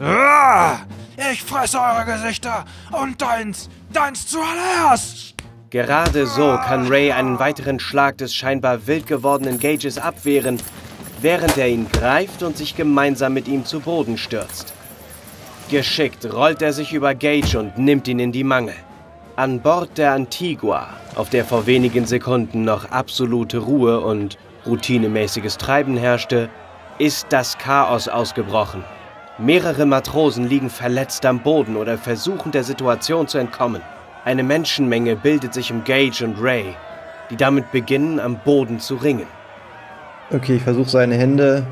Ah, ich fresse eure Gesichter und deins, deins zuallererst. Gerade so kann Ray einen weiteren Schlag des scheinbar wild gewordenen Gages abwehren, während er ihn greift und sich gemeinsam mit ihm zu Boden stürzt. Geschickt rollt er sich über Gage und nimmt ihn in die Mangel. An Bord der Antigua, auf der vor wenigen Sekunden noch absolute Ruhe und routinemäßiges Treiben herrschte, ist das Chaos ausgebrochen. Mehrere Matrosen liegen verletzt am Boden oder versuchen der Situation zu entkommen. Eine Menschenmenge bildet sich um Gage und Ray, die damit beginnen, am Boden zu ringen. Okay, ich versuche seine Hände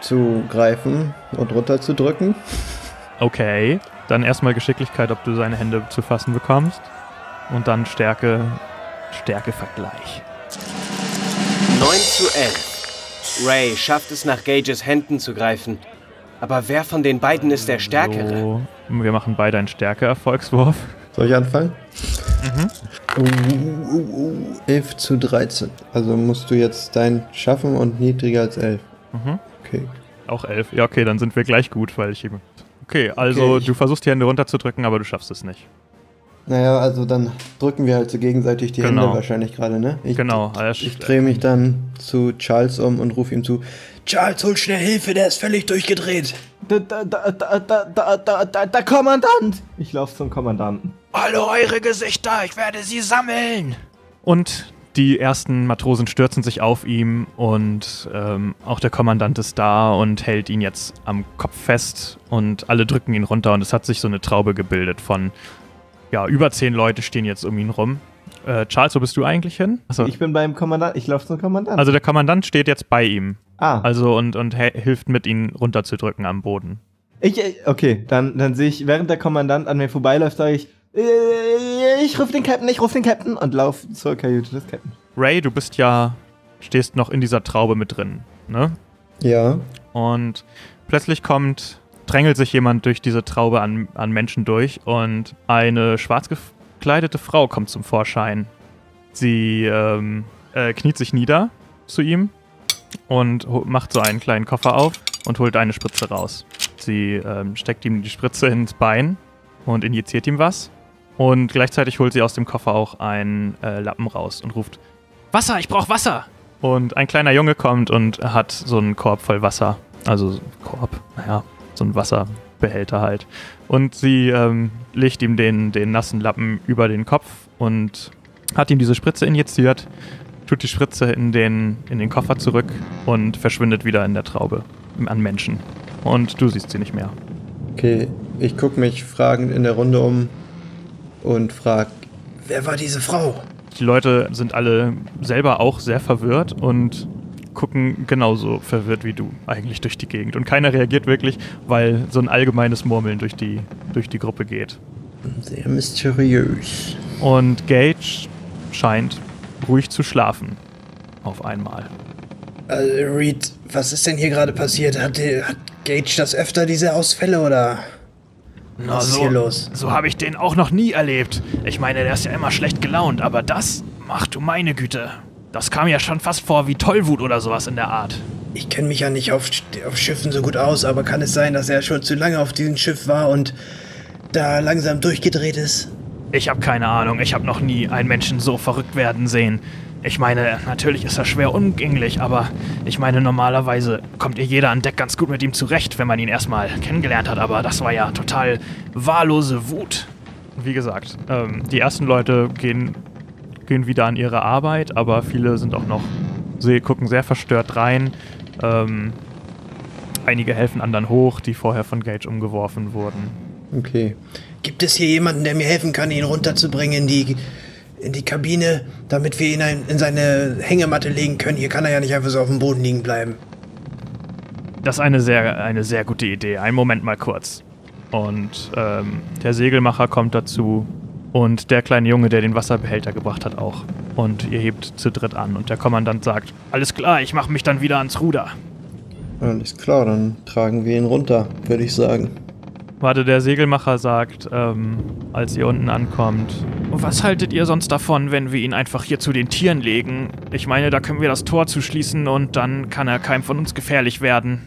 zu greifen und runterzudrücken. Okay, dann erstmal Geschicklichkeit, ob du seine Hände zu fassen bekommst. Und dann Stärke, Stärkevergleich. 9 zu 11. Ray schafft es nach Gages Händen zu greifen. Aber wer von den beiden ist der Stärkere? So, wir machen beide einen Stärke-Erfolgswurf. Soll ich anfangen? Mhm. Uh, uh, uh, 11 zu 13. Also musst du jetzt dein schaffen und niedriger als 11. Mhm. Okay. Auch 11. Ja, okay, dann sind wir gleich gut, weil ich eben. Okay, also Okay, ich- du versuchst die Hände runterzudrücken, aber du schaffst es nicht. Naja, also dann drücken wir halt so gegenseitig die genau. Hände wahrscheinlich gerade, ne? Ich, genau. Also ich drehe mich dann zu Charles um und rufe ihm zu: Charles, hol schnell Hilfe, der ist völlig durchgedreht. Da, da, da, da, da, da, da, da, Kommandant! Ich laufe zum Kommandanten. Alle eure Gesichter, ich werde sie sammeln! Und die ersten Matrosen stürzen sich auf ihm und ähm, auch der Kommandant ist da und hält ihn jetzt am Kopf fest und alle drücken ihn runter und es hat sich so eine Traube gebildet von ja, über zehn Leute stehen jetzt um ihn rum. Äh, Charles, wo bist du eigentlich hin? Achso. Ich bin beim Kommandant, ich laufe zum Kommandanten. Also der Kommandant steht jetzt bei ihm. ah, Also und, und hilft mit, ihn runterzudrücken am Boden. ich, äh, okay, dann, dann sehe ich, während der Kommandant an mir vorbeiläuft, sage ich, äh, ich rufe den Captain, ich rufe den Captain und laufe zur Kajüte des Captain. Ray, du bist ja, stehst noch in dieser Traube mit drin, ne? Ja. Und plötzlich kommt, drängelt sich jemand durch diese Traube an, an Menschen durch und eine schwarz gekleidete Frau kommt zum Vorschein. Sie ähm, äh, kniet sich nieder zu ihm und macht so einen kleinen Koffer auf und holt eine Spritze raus. Sie ähm, steckt ihm die Spritze ins Bein und injiziert ihm was. Und gleichzeitig holt sie aus dem Koffer auch einen äh, Lappen raus und ruft: Wasser, ich brauch Wasser! Und ein kleiner Junge kommt und hat so einen Korb voll Wasser. Also Korb, naja, so ein Wasserbehälter halt. Und sie ähm, legt ihm den, den nassen Lappen über den Kopf und hat ihm diese Spritze injiziert, tut die Spritze in den, in den Koffer zurück und verschwindet wieder in der Traube an Menschen. Und du siehst sie nicht mehr. Okay, ich gucke mich fragend in der Runde um und frag, wer war diese Frau? Die Leute sind alle selber auch sehr verwirrt und gucken genauso verwirrt wie du eigentlich durch die Gegend. Und keiner reagiert wirklich, weil so ein allgemeines Murmeln durch die, durch die Gruppe geht. Sehr mysteriös. Und Gage scheint ruhig zu schlafen. Auf einmal. Äh, Reed, was ist denn hier gerade passiert? Hat, hat Gage das öfter, diese Ausfälle, oder? Na, Was ist so, hier los? So habe ich den auch noch nie erlebt. Ich meine, der ist ja immer schlecht gelaunt, aber das, ach du meine Güte. Das kam ja schon fast vor wie Tollwut oder sowas in der Art. Ich kenne mich ja nicht auf, auf Schiffen so gut aus, aber kann es sein, dass er schon zu lange auf diesem Schiff war und da langsam durchgedreht ist? Ich habe keine Ahnung, ich habe noch nie einen Menschen so verrückt werden sehen. Ich meine, natürlich ist er schwer umgänglich, aber ich meine, normalerweise kommt ihr jeder an Deck ganz gut mit ihm zurecht, wenn man ihn erstmal kennengelernt hat, aber das war ja total wahllose Wut. Wie gesagt, ähm, die ersten Leute gehen, gehen wieder an ihre Arbeit, aber viele sind auch noch, sie gucken sehr verstört rein. Ähm, einige helfen anderen hoch, die vorher von Gage umgeworfen wurden. Okay. Gibt es hier jemanden, der mir helfen kann, ihn runterzubringen in die, in die Kabine, damit wir ihn ein- in seine Hängematte legen können? Hier kann er ja nicht einfach so auf dem Boden liegen bleiben. Das ist eine sehr, eine sehr gute Idee. Einen Moment mal kurz. Und ähm, der Segelmacher kommt dazu und der kleine Junge, der den Wasserbehälter gebracht hat, auch. Und ihr hebt zu dritt an und der Kommandant sagt, Alles klar, ich mache mich dann wieder ans Ruder. Alles klar, dann tragen wir ihn runter, würde ich sagen. warte, der Segelmacher sagt, ähm, als ihr unten ankommt, Was haltet ihr sonst davon, wenn wir ihn einfach hier zu den Tieren legen? Ich meine, da können wir das Tor zuschließen und dann kann er keinem von uns gefährlich werden.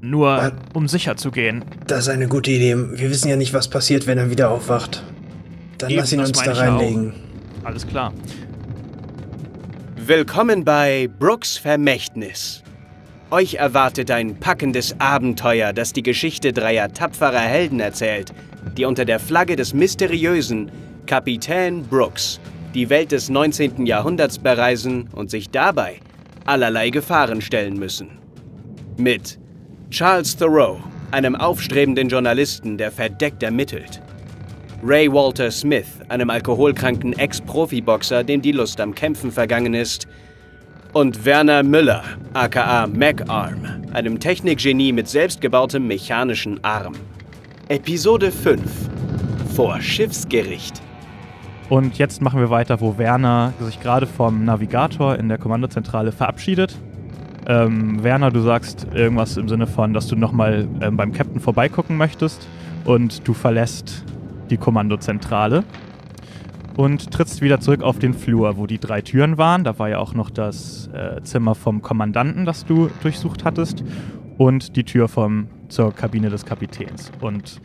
Nur Was? um sicher zu gehen. Das ist eine gute Idee. Wir wissen ja nicht, was passiert, wenn er wieder aufwacht. Dann Eben, lass ihn uns da ja auch. reinlegen. Alles klar. Willkommen bei Brooks Vermächtnis. Euch erwartet ein packendes Abenteuer, das die Geschichte dreier tapferer Helden erzählt, die unter der Flagge des mysteriösen Kapitän Brooks die Welt des 19. Jahrhunderts bereisen und sich dabei allerlei Gefahren stellen müssen. Mit Charles Thoreau, einem aufstrebenden Journalisten, der verdeckt ermittelt. Ray Walter Smith, einem alkoholkranken Ex-Profiboxer, dem die Lust am Kämpfen vergangen ist. Und Werner Müller, aka MacArm, einem Technikgenie mit selbstgebautem mechanischen Arm. Episode 5 Vor Schiffsgericht. Und jetzt machen wir weiter, wo Werner sich gerade vom Navigator in der Kommandozentrale verabschiedet. Ähm, Werner, du sagst irgendwas im Sinne von, dass du nochmal ähm, beim Captain vorbeigucken möchtest und du verlässt die Kommandozentrale und trittst wieder zurück auf den Flur, wo die drei Türen waren. Da war ja auch noch das äh, Zimmer vom Kommandanten, das du durchsucht hattest und die Tür vom, zur Kabine des Kapitäns. Und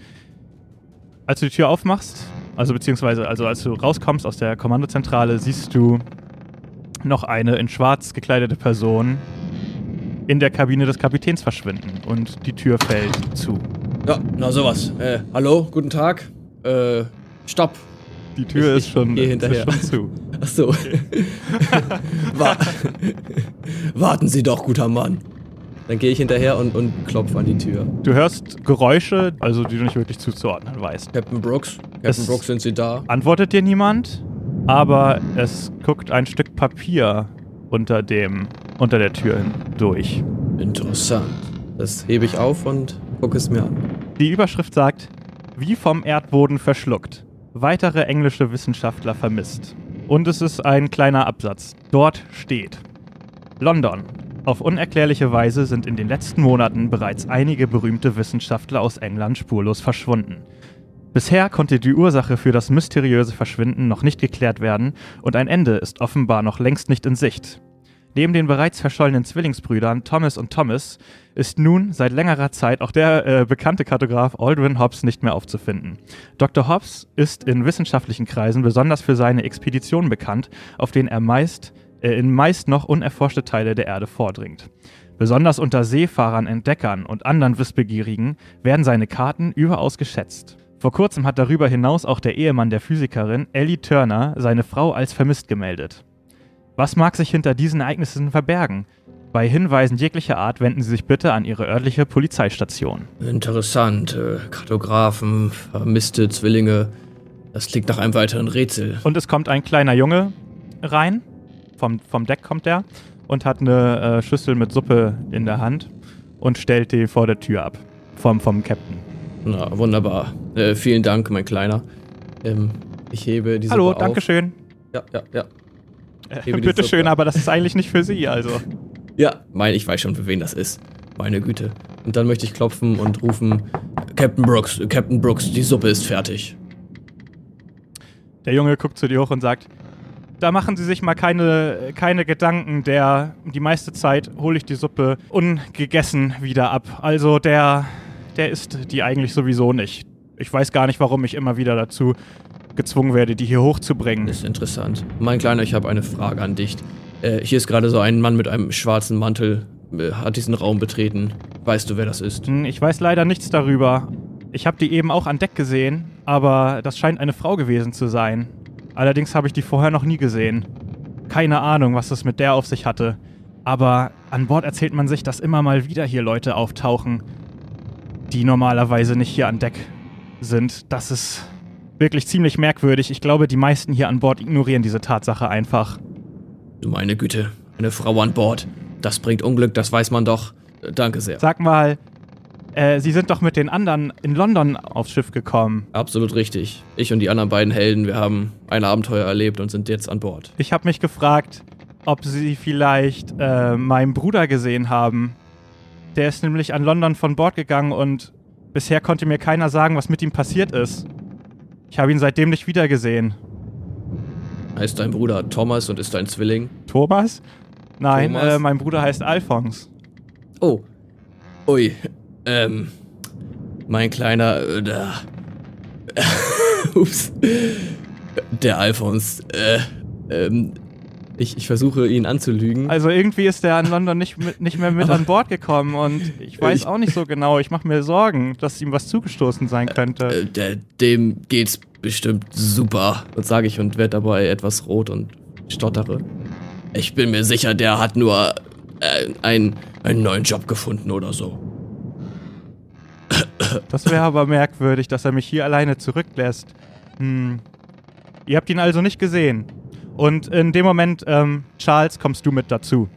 als du die Tür aufmachst, also beziehungsweise also als du rauskommst aus der Kommandozentrale, siehst du noch eine in schwarz gekleidete Person in der Kabine des Kapitäns verschwinden und die Tür fällt zu. Ja, na sowas. Äh, hallo, guten Tag. Äh, stopp. Die Tür Ich- ist, schon, ist hinterher. schon zu. Ach so. Wa Warten Sie doch, guter Mann. Dann gehe ich hinterher und, und klopfe an die Tür. Du hörst Geräusche, also die du nicht wirklich zuzuordnen weißt. Captain Brooks? Captain Es- Brooks, sind Sie da? Antwortet dir niemand, aber es guckt ein Stück Papier unter dem unter der Tür durch. Interessant. Das hebe ich auf und gucke es mir an. Die Überschrift sagt, wie vom Erdboden verschluckt. Weitere englische Wissenschaftler vermisst. Und es ist ein kleiner Absatz. Dort steht, London. Auf unerklärliche Weise sind in den letzten Monaten bereits einige berühmte Wissenschaftler aus England spurlos verschwunden. Bisher konnte die Ursache für das mysteriöse Verschwinden noch nicht geklärt werden und ein Ende ist offenbar noch längst nicht in Sicht. Neben den bereits verschollenen Zwillingsbrüdern Thomas und Thomas ist nun seit längerer Zeit auch der äh, bekannte Kartograf Aldrin Hobbs nicht mehr aufzufinden. Dr. Hobbs ist in wissenschaftlichen Kreisen besonders für seine Expeditionen bekannt, auf denen er meist äh, in meist noch unerforschte Teile der Erde vordringt. Besonders unter Seefahrern, Entdeckern und anderen Wissbegierigen werden seine Karten überaus geschätzt. Vor kurzem hat darüber hinaus auch der Ehemann der Physikerin, Ellie Turner, seine Frau als vermisst gemeldet. Was mag sich hinter diesen Ereignissen verbergen? Bei Hinweisen jeglicher Art wenden Sie sich bitte an Ihre örtliche Polizeistation. Interessant. Kartografen, vermisste Zwillinge. Das klingt nach einem weiteren Rätsel. Und es kommt ein kleiner Junge rein, vom, vom Deck kommt er, und hat eine äh, Schüssel mit Suppe in der Hand und stellt die vor der Tür ab. Vom, vom Captain. Na, wunderbar. Äh, vielen Dank, mein Kleiner. Ähm, ich hebe diese Hallo, auf. danke schön. Ja, ja, ja. Äh, bitte Suppe. schön, aber das ist eigentlich nicht für Sie, also. Ja, mein, ich weiß schon, für wen das ist. Meine Güte. Und dann möchte ich klopfen und rufen: Captain Brooks, Captain Brooks, die Suppe ist fertig. Der Junge guckt zu dir hoch und sagt, da machen Sie sich mal keine, keine Gedanken, der die meiste Zeit hole ich die Suppe ungegessen wieder ab. Also der, der isst die eigentlich sowieso nicht. Ich weiß gar nicht, warum ich immer wieder dazu gezwungen werde, die hier hochzubringen. Ist interessant. Mein Kleiner, ich habe eine Frage an dich. Äh, hier ist gerade so ein Mann mit einem schwarzen Mantel, äh, hat diesen Raum betreten. Weißt du, wer das ist? Hm, Ich weiß leider nichts darüber. Ich habe die eben auch an Deck gesehen, aber das scheint eine Frau gewesen zu sein. Allerdings habe ich die vorher noch nie gesehen. Keine Ahnung, was es mit der auf sich hatte. Aber an Bord erzählt man sich, dass immer mal wieder hier Leute auftauchen, die normalerweise nicht hier an Deck sind. Das ist wirklich ziemlich merkwürdig. Ich glaube, die meisten hier an Bord ignorieren diese Tatsache einfach. Du meine Güte, eine Frau an Bord. Das bringt Unglück, das weiß man doch. Danke sehr. Sag mal, äh, Sie sind doch mit den anderen in London aufs Schiff gekommen. Absolut richtig. Ich und die anderen beiden Helden, wir haben ein Abenteuer erlebt und sind jetzt an Bord. Ich habe mich gefragt, ob Sie vielleicht äh, meinen Bruder gesehen haben. Der ist nämlich an London von Bord gegangen und bisher konnte mir keiner sagen, was mit ihm passiert ist. Ich habe ihn seitdem nicht wiedergesehen. Heißt dein Bruder Thomas und ist dein Zwilling? Thomas? Nein, Thomas? Äh, mein Bruder heißt Alphons. Oh. Ui. Ähm, mein kleiner, äh, der, ups, der Alphons, äh, ähm, ich, ich versuche ihn anzulügen. Also irgendwie ist der in London nicht, mit, nicht mehr mit Aber- an Bord gekommen und ich weiß Ich- auch nicht so genau. Ich mache mir Sorgen, dass ihm was zugestoßen sein könnte. Äh, der, dem geht's bestimmt super, sage ich und werde dabei etwas rot und stottere. Ich bin mir sicher, der hat nur äh, ein, einen neuen Job gefunden oder so. Das wäre aber merkwürdig, dass er mich hier alleine zurücklässt. Hm. Ihr habt ihn also nicht gesehen. Und in dem Moment, ähm, Charles, kommst du mit dazu.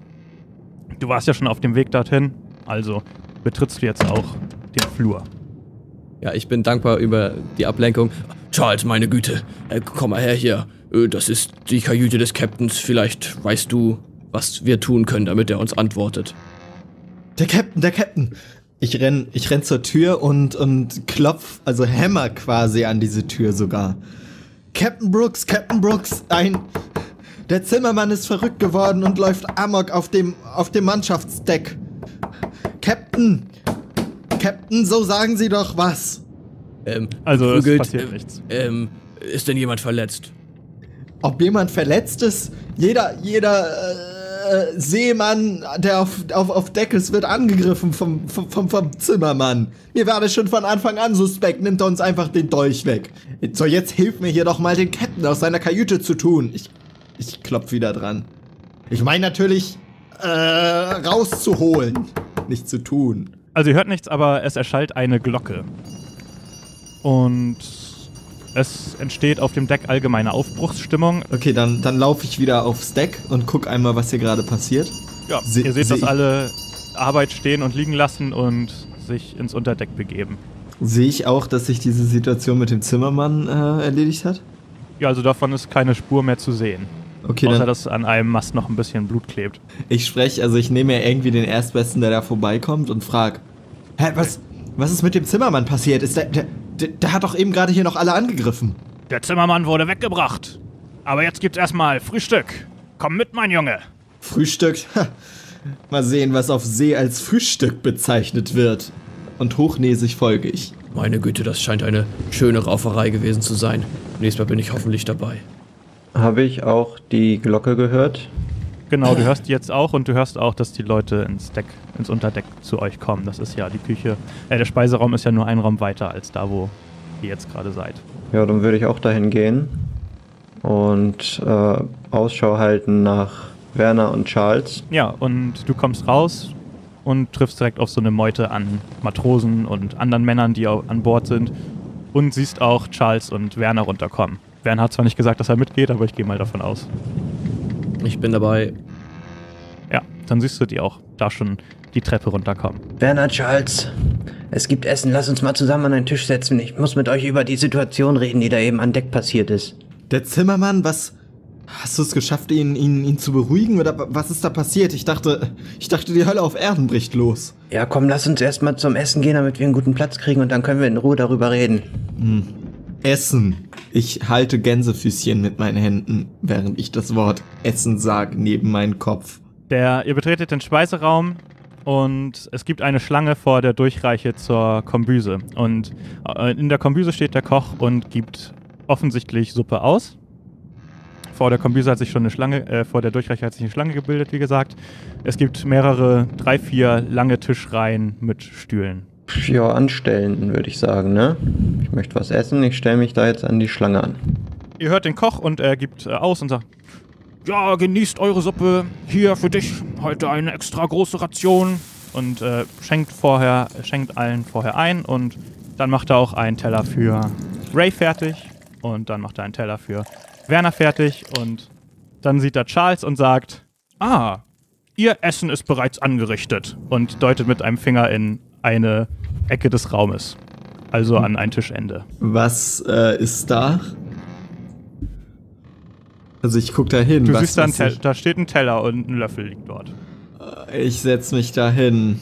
Du warst ja schon auf dem Weg dorthin, also betrittst du jetzt auch den Flur. Ja, ich bin dankbar über die Ablenkung. Charles, meine Güte, äh, komm mal her hier. Äh, das ist die Kajüte des Captains. Vielleicht weißt du, was wir tun können, damit er uns antwortet. Der Captain, der Captain. Ich renn, ich renn zur Tür und, und klopf, also hämmer quasi an diese Tür sogar. Captain Brooks, Captain Brooks, ein. Der Zimmermann ist verrückt geworden und läuft Amok auf dem, auf dem Mannschaftsdeck. Captain! Captain, so sagen Sie doch was. Ähm, Also es passiert äh, nichts. Ähm, ist denn jemand verletzt? Ob jemand verletzt ist? Jeder, jeder äh, Seemann, der auf, auf, auf Deck ist, wird angegriffen vom, vom, vom, vom Zimmermann. Mir war das schon von Anfang an suspekt, nimmt er uns einfach den Dolch weg. So, jetzt hilf mir hier doch mal den Captain aus seiner Kajüte zu tun. Ich, ich klopf wieder dran. Ich meine natürlich, äh, rauszuholen, nicht zu tun. Also ihr hört nichts, aber es erschallt eine Glocke. Und es entsteht auf dem Deck allgemeine Aufbruchsstimmung. Okay, dann, dann laufe ich wieder aufs Deck und guck einmal, was hier gerade passiert. Ja, Se- ihr seht, seh dass alle Arbeit stehen und liegen lassen und sich ins Unterdeck begeben. Sehe ich auch, dass sich diese Situation mit dem Zimmermann äh, erledigt hat? Ja, also davon ist keine Spur mehr zu sehen. Okay, außer dass an einem Mast noch ein bisschen Blut klebt. ich spreche, also ich nehme ja irgendwie den Erstbesten, der da vorbeikommt und frag, hä, was, was ist mit dem Zimmermann passiert? Ist der, der, der, der hat doch eben gerade hier noch alle angegriffen. Der Zimmermann wurde weggebracht. Aber jetzt gibt's erstmal Frühstück. Komm mit, mein Junge. Frühstück, ha, mal sehen, was auf See als Frühstück bezeichnet wird. Und hochnäsig folge ich. Meine Güte, das scheint eine schöne Rauferei gewesen zu sein. Nächstes Mal bin ich hoffentlich dabei. Habe ich auch die Glocke gehört? Genau, du hörst die jetzt auch und du hörst auch, dass die Leute ins Deck, ins Unterdeck zu euch kommen. Das ist ja die Küche. Äh, der Speiseraum ist ja nur ein Raum weiter als da, wo ihr jetzt gerade seid. Ja, dann würde ich auch dahin gehen und äh, Ausschau halten nach Werner und Charles. Ja, und du kommst raus und triffst direkt auf so eine Meute an Matrosen und anderen Männern, die an Bord sind. Und siehst auch Charles und Werner runterkommen. Werner hat zwar nicht gesagt, dass er mitgeht, aber ich gehe mal davon aus. Ich bin dabei. Ja, dann siehst du die auch da schon die Treppe runterkommen. Werner, Charles, es gibt Essen. Lass uns mal zusammen an einen Tisch setzen. Ich muss mit euch über die Situation reden, die da eben an Deck passiert ist. Der Zimmermann, was. Hast du es geschafft, ihn, ihn, ihn zu beruhigen? Oder was ist da passiert? Ich dachte, ich dachte, die Hölle auf Erden bricht los. Ja, komm, lass uns erstmal zum Essen gehen, damit wir einen guten Platz kriegen und dann können wir in Ruhe darüber reden. Essen. Ich halte Gänsefüßchen mit meinen Händen, während ich das Wort Essen sag, neben meinen Kopf. Der, ihr betretet den Speiseraum und es gibt eine Schlange vor der Durchreiche zur Kombüse. Und äh, in der Kombüse steht der Koch und gibt offensichtlich Suppe aus. Vor der Kombüse hat sich schon eine Schlange, äh, vor der Durchreiche hat sich eine Schlange gebildet, wie gesagt. Es gibt mehrere, drei, vier lange Tischreihen mit Stühlen. Ja, anstellen, würde ich sagen, ne? Ich möchte was essen, ich stelle mich da jetzt an die Schlange an. Ihr hört den Koch und er gibt äh, aus und sagt, Ja, genießt eure Suppe. Hier für dich. Heute eine extra große Ration. und äh, schenkt vorher, schenkt allen vorher ein und dann macht er auch einen Teller für Ray fertig und dann macht er einen Teller für Werner fertig und dann sieht er Charles und sagt, Ah, ihr Essen ist bereits angerichtet. und deutet mit einem Finger in eine Ecke des Raumes, also an ein Tischende. Was äh, ist da? Also ich guck da hin. Du was, siehst da, einen was Tel- da steht ein Teller und ein Löffel liegt dort. ich, ich setz mich da hin.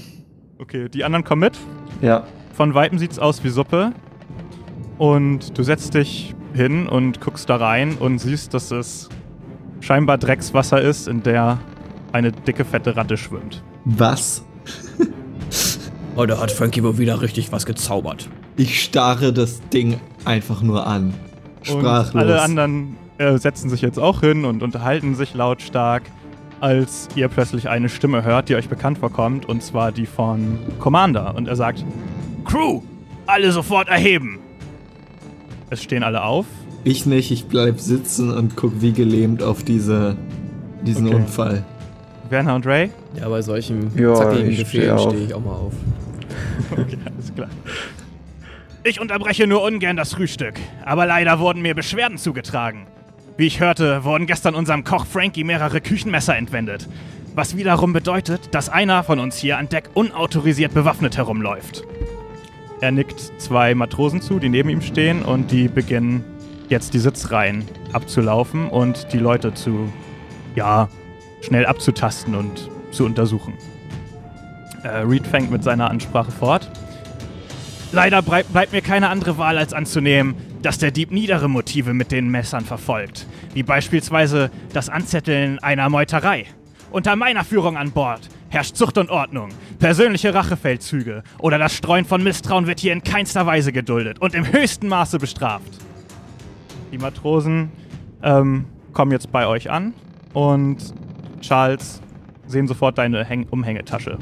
Okay, die anderen kommen mit. Ja, Von Weitem sieht's aus wie Suppe. Und du setzt dich hin und guckst da rein und siehst, dass es scheinbar Dreckswasser ist, in der eine dicke, fette Ratte schwimmt. Was? Heute hat Frankie wohl wieder richtig was gezaubert. Ich starre das Ding einfach nur an. Sprachlos. Und alle anderen äh, setzen sich jetzt auch hin und unterhalten sich lautstark, als ihr plötzlich eine Stimme hört, die euch bekannt vorkommt, und zwar die von Commander. Und er sagt, Crew, alle sofort erheben. es stehen alle auf. Ich nicht, ich bleib sitzen und guck wie gelähmt auf diese, diesen Okay. Unfall. Werner und Ray? Ja, bei solchen Ja, zackigen Befehlen stehe ich auch mal auf. Okay, alles klar. Ich unterbreche nur ungern das Frühstück, aber leider wurden mir Beschwerden zugetragen. Wie ich hörte, wurden gestern unserem Koch Frankie mehrere Küchenmesser entwendet. Was wiederum bedeutet, dass einer von uns hier an Deck unautorisiert bewaffnet herumläuft. Er nickt zwei Matrosen zu, die neben ihm stehen, und die beginnen jetzt die Sitzreihen abzulaufen und die Leute zu, ja, schnell abzutasten und zu untersuchen. Äh, Reed fängt mit seiner Ansprache fort. Leider brei- bleibt mir keine andere Wahl, als anzunehmen, dass der Dieb niedere Motive mit den Messern verfolgt, wie beispielsweise das Anzetteln einer Meuterei. Unter meiner Führung an Bord herrscht Zucht und Ordnung, persönliche Rachefeldzüge oder das Streuen von Misstrauen wird hier in keinster Weise geduldet und im höchsten Maße bestraft. Die Matrosen ähm, kommen jetzt bei euch an und Charles sehen sofort deine Häng Umhängetasche.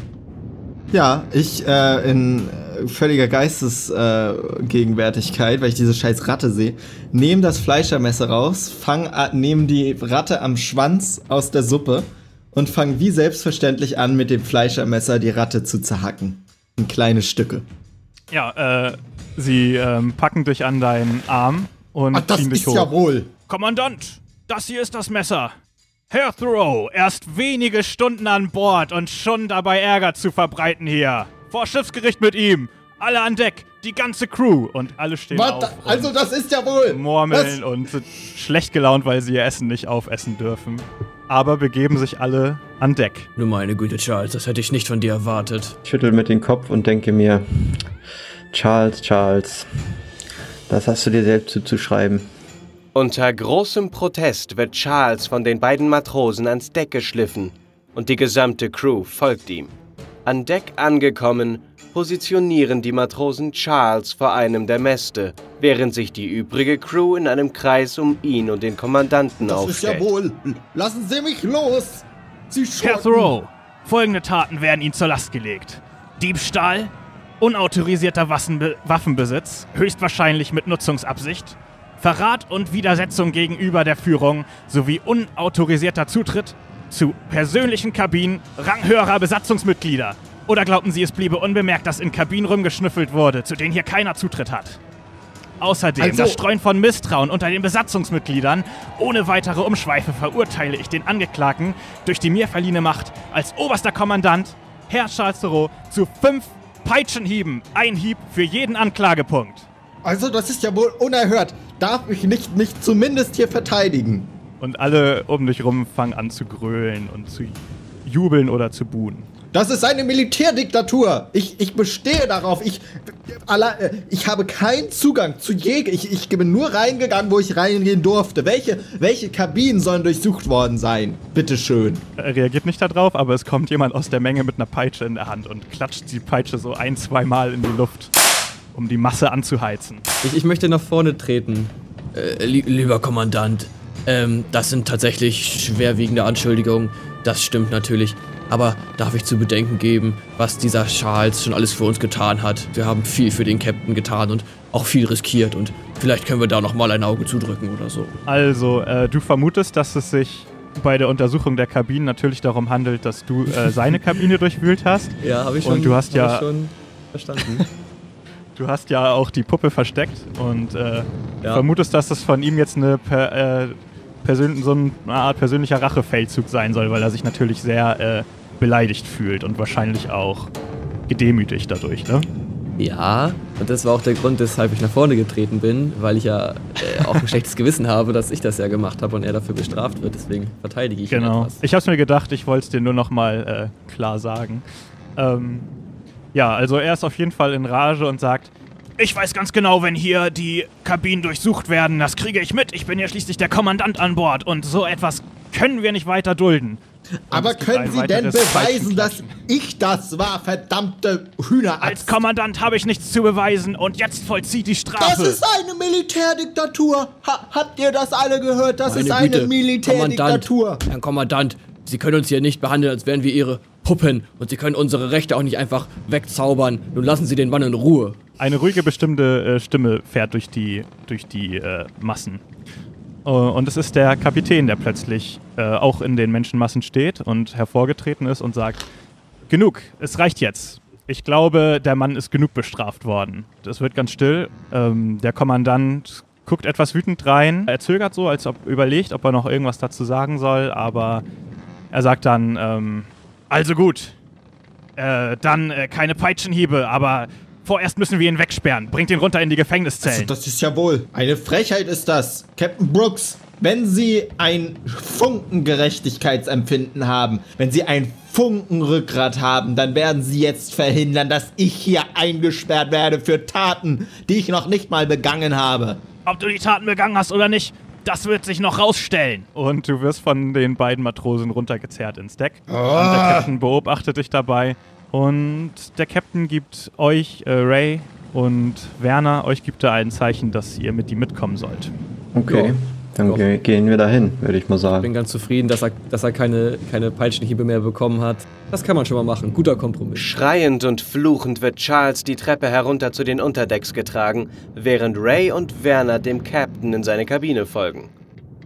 Ja, ich äh, in völliger Geistesgegenwärtigkeit, äh, weil ich diese scheiß Ratte sehe, nehme das Fleischermesser raus, fang an, nehme die Ratte am Schwanz aus der Suppe und fang wie selbstverständlich an, mit dem Fleischermesser die Ratte zu zerhacken. In kleine Stücke. Ja, äh, sie ähm, packen dich an deinen Arm und ziehen dich hoch. wohl. Kommandant, das hier ist das Messer. Herr Thoreau, erst wenige Stunden an Bord und schon dabei Ärger zu verbreiten hier. Vor Schiffsgericht mit ihm. Alle an Deck, die ganze Crew. und alle stehen auf Was? und Also das ist ja wohl. murmeln und sind schlecht gelaunt, weil sie ihr Essen nicht aufessen dürfen. Aber begeben sich alle an Deck. Nur meine Güte, Charles, das hätte ich nicht von dir erwartet. Ich schüttel mit dem Kopf und denke mir, Charles, Charles, das hast du dir selbst zuzuschreiben. Unter großem Protest wird Charles von den beiden Matrosen ans Deck geschliffen und die gesamte Crew folgt ihm. An Deck angekommen, positionieren die Matrosen Charles vor einem der Mäste, während sich die übrige Crew in einem Kreis um ihn und den Kommandanten Das ist ja aufstellt. wohl. Lassen Sie mich los. Sie Herr. Thoreau, folgende Taten werden Ihnen zur Last gelegt. Diebstahl, unautorisierter Waffenbesitz, höchstwahrscheinlich mit Nutzungsabsicht, Verrat und Widersetzung gegenüber der Führung sowie unautorisierter Zutritt zu persönlichen Kabinen ranghöherer Besatzungsmitglieder. Oder glaubten Sie, es bliebe unbemerkt, dass in Kabinen rumgeschnüffelt wurde, zu denen hier keiner Zutritt hat? Außerdem Also- das Streuen von Misstrauen unter den Besatzungsmitgliedern. Ohne weitere Umschweife verurteile ich den Angeklagten durch die mir verliehene Macht als oberster Kommandant, Herr Charles Thoreau, zu fünf Peitschenhieben. Ein Hieb für jeden Anklagepunkt. Also das ist ja wohl unerhört. Darf ich nicht mich zumindest hier verteidigen? Und alle um dich rum fangen an zu grölen und zu jubeln oder zu buhen. Das ist eine Militärdiktatur. Ich, ich bestehe darauf. Ich, äh, ich habe keinen Zugang zu Jäger. Ich, ich bin nur reingegangen, wo ich reingehen durfte. Welche, welche Kabinen sollen durchsucht worden sein? Bitteschön. Er reagiert nicht darauf, aber es kommt jemand aus der Menge mit einer Peitsche in der Hand und klatscht die Peitsche so ein, zweimal in die Luft, um die Masse anzuheizen. Ich, ich möchte nach vorne treten. Äh, li lieber Kommandant, ähm, das sind tatsächlich schwerwiegende Anschuldigungen. Das stimmt natürlich. Aber darf ich zu bedenken geben, was dieser Charles schon alles für uns getan hat? Wir haben viel für den Captain getan und auch viel riskiert und vielleicht können wir da noch mal ein Auge zudrücken oder so. Also, äh, du vermutest, dass es sich bei der Untersuchung der Kabinen natürlich darum handelt, dass du äh, seine Kabine durchwühlt hast. Ja, habe ich Und du hast hab ja- ich schon verstanden. Du hast ja auch die Puppe versteckt und äh, Ja. vermutest, dass das von ihm jetzt eine per, äh, so eine Art persönlicher Rachefeldzug sein soll, weil er sich natürlich sehr äh, beleidigt fühlt und wahrscheinlich auch gedemütigt dadurch, ne? Ja, und das war auch der Grund, weshalb ich nach vorne getreten bin, weil ich ja äh, auch ein schlechtes Gewissen habe, dass ich das ja gemacht habe und er dafür bestraft wird. Deswegen verteidige ich ihn Genau. etwas. Ich hab's mir gedacht, ich wollte es dir nur nochmal äh, klar sagen. Ähm, ja, also er ist auf jeden Fall in Rage und sagt, Ich weiß ganz genau, wenn hier die Kabinen durchsucht werden, das kriege ich mit. Ich bin ja schließlich der Kommandant an Bord und so etwas können wir nicht weiter dulden. Aber es gibt können Sie denn beweisen, dass ich das war, verdammte Hühnerarzt? Als Kommandant habe ich nichts zu beweisen und jetzt vollzieht die Das Strafe. ist eine Militärdiktatur. Ha habt ihr das alle gehört? Das ist Meine eine Güte, Militärdiktatur. Kommandant, Herr Kommandant, Sie können uns hier nicht behandeln, als wären wir Ihre Puppen. Und Sie können unsere Rechte auch nicht einfach wegzaubern. Nun lassen Sie den Mann in Ruhe. Eine ruhige, bestimmte äh, Stimme fährt durch die, durch die äh, Massen. Äh, und es ist der Kapitän, der plötzlich äh, auch in den Menschenmassen steht und hervorgetreten ist und sagt, genug, es reicht jetzt. Ich glaube, der Mann ist genug bestraft worden. Das wird ganz still. Ähm, der Kommandant guckt etwas wütend rein. Er zögert so, als ob überlegt, ob er noch irgendwas dazu sagen soll, aber er sagt dann, ähm, Also gut. Äh, dann äh, keine Peitschenhiebe, aber vorerst müssen wir ihn wegsperren. Bringt ihn runter in die Also, Gefängniszellen. das ist ja wohl eine Frechheit ist das. Captain Brooks, wenn Sie ein Funkengerechtigkeitsempfinden haben, wenn Sie ein Funkenrückgrat haben, dann werden Sie jetzt verhindern, dass ich hier eingesperrt werde für Taten, die ich noch nicht mal begangen habe. Ob du die Taten begangen hast oder nicht, das wird sich noch rausstellen. Und du wirst von den beiden Matrosen runtergezerrt ins Deck. Und der Captain beobachtet dich dabei. Und der Captain gibt euch, äh, Ray und Werner, euch gibt er ein Zeichen, dass ihr mit ihm mitkommen sollt. Okay, Ja. Dann Doch. ge gehen wir dahin, würde ich mal Ich bin sagen. ganz zufrieden, dass er, dass er keine, keine Peitschenhiebe mehr bekommen hat. Das kann man schon mal machen. Guter Kompromiss. Schreiend und fluchend wird Charles die Treppe herunter zu den Unterdecks getragen, während Ray und Werner dem Captain in seine Kabine folgen.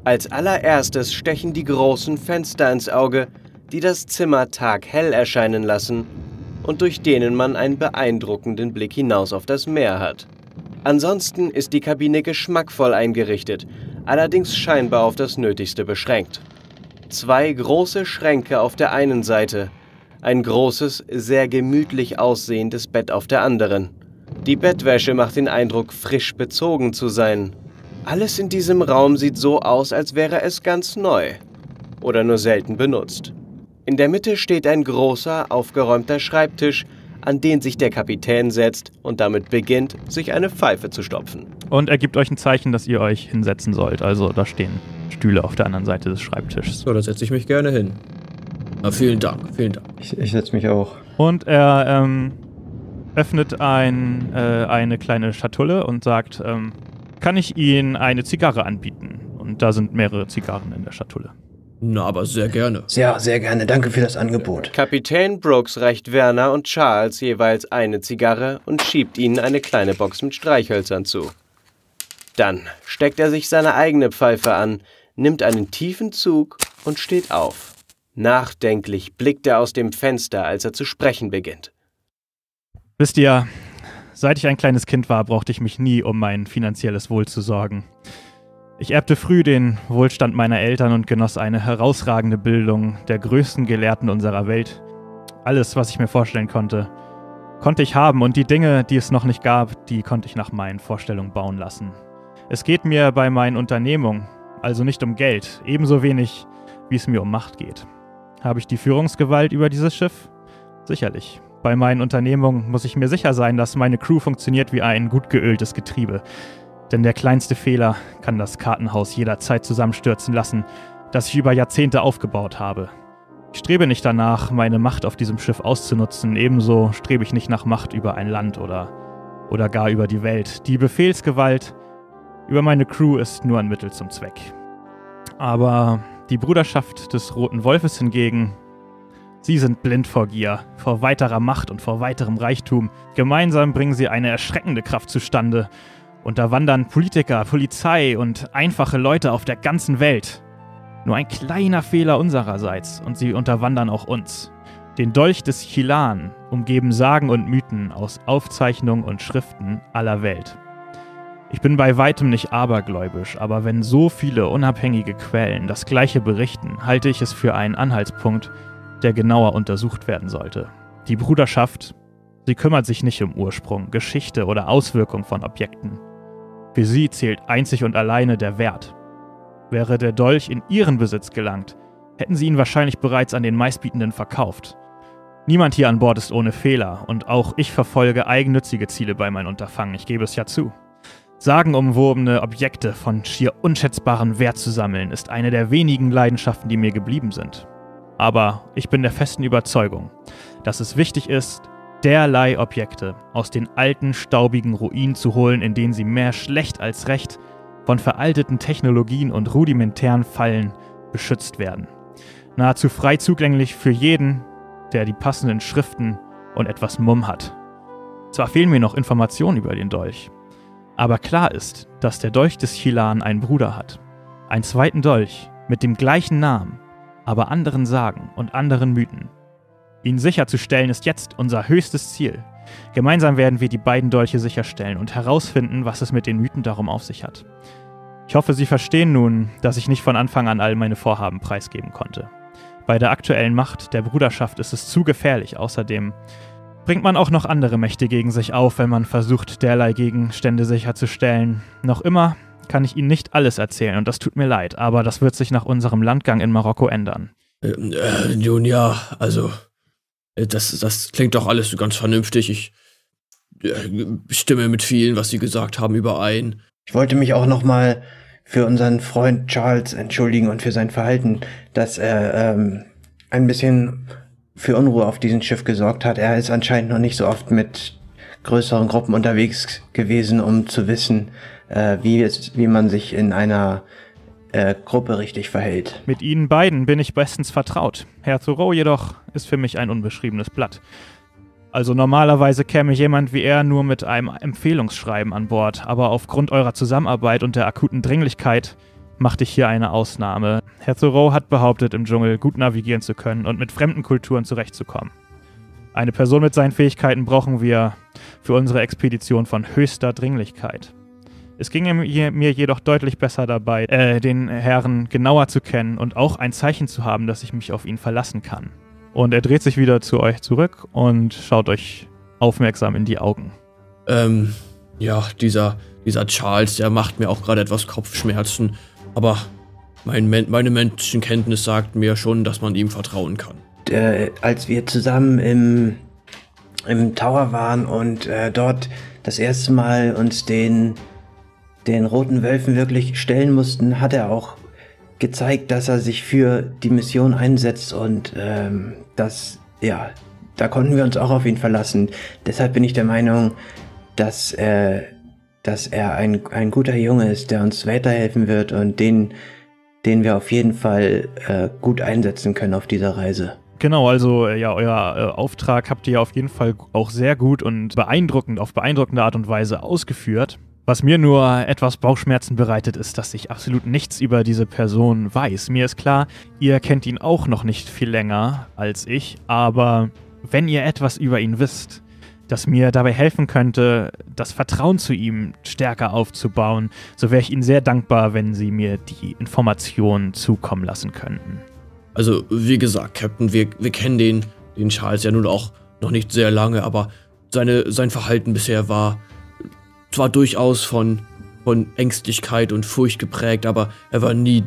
Als allererstes stechen die großen Fenster ins Auge, die das Zimmer taghell erscheinen lassen und durch denen man einen beeindruckenden Blick hinaus auf das Meer hat. Ansonsten ist die Kabine geschmackvoll eingerichtet, allerdings scheinbar auf das Nötigste beschränkt. Zwei große Schränke auf der einen Seite, ein großes, sehr gemütlich aussehendes Bett auf der anderen. Die Bettwäsche macht den Eindruck, frisch bezogen zu sein. Alles in diesem Raum sieht so aus, als wäre es ganz neu. Oder nur selten benutzt. In der Mitte steht ein großer, aufgeräumter Schreibtisch, an den sich der Kapitän setzt und damit beginnt, sich eine Pfeife zu stopfen. Und er gibt euch ein Zeichen, dass ihr euch hinsetzen sollt. Also da stehen Stühle auf der anderen Seite des Schreibtischs. So, da setze ich mich gerne hin. Na, vielen Dank, vielen Dank. Ich, ich setze mich auch. Und er ähm, öffnet ein, äh, eine kleine Schatulle und sagt, ähm, kann ich Ihnen eine Zigarre anbieten? Und da sind mehrere Zigarren in der Schatulle. Na, aber sehr gerne. Sehr, sehr gerne. Danke für das Angebot. Kapitän Brooks reicht Werner und Charles jeweils eine Zigarre und schiebt ihnen eine kleine Box mit Streichhölzern zu. Dann steckt er sich seine eigene Pfeife an, nimmt einen tiefen Zug und steht auf. Nachdenklich blickt er aus dem Fenster, als er zu sprechen beginnt. Wisst ihr, seit ich ein kleines Kind war, brauchte ich mich nie um mein finanzielles Wohl zu sorgen. Ich erbte früh den Wohlstand meiner Eltern und genoss eine herausragende Bildung der größten Gelehrten unserer Welt. Alles, was ich mir vorstellen konnte, konnte ich haben und die Dinge, die es noch nicht gab, die konnte ich nach meinen Vorstellungen bauen lassen. Es geht mir bei meinen Unternehmungen also nicht um Geld, ebenso wenig, wie es mir um Macht geht. Habe ich die Führungsgewalt über dieses Schiff? Sicherlich. Bei meinen Unternehmungen muss ich mir sicher sein, dass meine Crew funktioniert wie ein gut geöltes Getriebe. Denn der kleinste Fehler kann das Kartenhaus jederzeit zusammenstürzen lassen, das ich über Jahrzehnte aufgebaut habe. Ich strebe nicht danach, meine Macht auf diesem Schiff auszunutzen, ebenso strebe ich nicht nach Macht über ein Land oder, oder gar über die Welt. Die Befehlsgewalt über meine Crew ist nur ein Mittel zum Zweck. Aber die Bruderschaft des Roten Wolfes hingegen, sie sind blind vor Gier, vor weiterer Macht und vor weiterem Reichtum. Gemeinsam bringen sie eine erschreckende Kraft zustande. Unterwandern Politiker, Polizei und einfache Leute auf der ganzen Welt. Nur ein kleiner Fehler unsererseits und sie unterwandern auch uns. Den Dolch des Chilan umgeben Sagen und Mythen aus Aufzeichnungen und Schriften aller Welt. Ich bin bei weitem nicht abergläubisch, aber wenn so viele unabhängige Quellen das gleiche berichten, halte ich es für einen Anhaltspunkt, der genauer untersucht werden sollte. Die Bruderschaft, sie kümmert sich nicht um Ursprung, Geschichte oder Auswirkung von Objekten. Für sie zählt einzig und alleine der Wert. Wäre der Dolch in ihren Besitz gelangt, hätten sie ihn wahrscheinlich bereits an den meistbietenden verkauft. Niemand hier an Bord ist ohne Fehler und auch ich verfolge eigennützige Ziele bei meinem Unterfangen, ich gebe es ja zu. Sagenumwobene Objekte von schier unschätzbarem Wert zu sammeln, ist eine der wenigen Leidenschaften, die mir geblieben sind. aber ich bin der festen Überzeugung, dass es wichtig ist, derlei Objekte aus den alten, staubigen Ruinen zu holen, in denen sie mehr schlecht als recht von veralteten Technologien und rudimentären Fallen beschützt werden. Nahezu frei zugänglich für jeden, der die passenden Schriften und etwas Mumm hat. Zwar fehlen mir noch Informationen über den Dolch, aber klar ist, dass der Dolch des Chilan einen Bruder hat. Einen zweiten Dolch mit dem gleichen Namen, aber anderen Sagen und anderen Mythen. Ihn sicherzustellen ist jetzt unser höchstes Ziel. Gemeinsam werden wir die beiden Dolche sicherstellen und herausfinden, was es mit den Mythen darum auf sich hat. Ich hoffe, Sie verstehen nun, dass ich nicht von Anfang an all meine Vorhaben preisgeben konnte. Bei der aktuellen Macht der Bruderschaft ist es zu gefährlich. Außerdem bringt man auch noch andere Mächte gegen sich auf, wenn man versucht, derlei Gegenstände sicherzustellen. Noch immer kann ich Ihnen nicht alles erzählen und das tut mir leid, aber das wird sich nach unserem Landgang in Marokko ändern. Ähm, äh, nun ja, also, äh, das, das klingt doch alles ganz vernünftig. Ich äh, stimme mit vielen, was Sie gesagt haben, überein. Ich wollte mich auch noch mal für unseren Freund Charles entschuldigen und für sein Verhalten, dass er ähm, ein bisschen für Unruhe auf diesem Schiff gesorgt hat. Er ist anscheinend noch nicht so oft mit größeren Gruppen unterwegs gewesen, um zu wissen, äh, wie, es, wie man sich in einer äh, Gruppe richtig verhält. Mit Ihnen beiden bin ich bestens vertraut. Herr Thoreau jedoch ist für mich ein unbeschriebenes Blatt. Also normalerweise käme jemand wie er nur mit einem Empfehlungsschreiben an Bord, aber aufgrund eurer Zusammenarbeit und der akuten Dringlichkeit machte ich hier eine Ausnahme. Herr Thoreau hat behauptet, im Dschungel gut navigieren zu können und mit fremden Kulturen zurechtzukommen. Eine Person mit seinen Fähigkeiten brauchen wir für unsere Expedition von höchster Dringlichkeit. Es ging mir jedoch deutlich besser dabei, äh, den Herrn genauer zu kennen und auch ein Zeichen zu haben, dass ich mich auf ihn verlassen kann. Und er dreht sich wieder zu euch zurück und schaut euch aufmerksam in die Augen. Ähm, ja, dieser, dieser Charles, der macht mir auch gerade etwas Kopfschmerzen. Aber mein, meine Menschenkenntnis sagt mir schon, dass man ihm vertrauen kann. Äh, als wir zusammen im, im Tower waren und äh, dort das erste Mal uns den, den roten Wölfen wirklich stellen mussten, hat er auch gezeigt, dass er sich für die Mission einsetzt und ähm, das, ja, da konnten wir uns auch auf ihn verlassen. Deshalb bin ich der Meinung, dass, äh, dass er ein, ein guter Junge ist, der uns weiterhelfen wird und den, den wir auf jeden Fall äh, gut einsetzen können auf dieser Reise. Genau, also äh, ja, euer äh, Auftrag habt ihr auf jeden Fall auch sehr gut und beeindruckend, auf beeindruckende Art und Weise ausgeführt. Was mir nur etwas Bauchschmerzen bereitet, ist, dass ich absolut nichts über diese Person weiß. Mir ist klar, ihr kennt ihn auch noch nicht viel länger als ich, aber wenn ihr etwas über ihn wisst, das mir dabei helfen könnte, das Vertrauen zu ihm stärker aufzubauen, so wäre ich Ihnen sehr dankbar, wenn Sie mir die Informationen zukommen lassen könnten. Also, wie gesagt, Captain, wir, wir kennen den, den Charles ja nun auch noch nicht sehr lange, aber seine, sein Verhalten bisher war zwar durchaus von, von Ängstlichkeit und Furcht geprägt, aber er war nie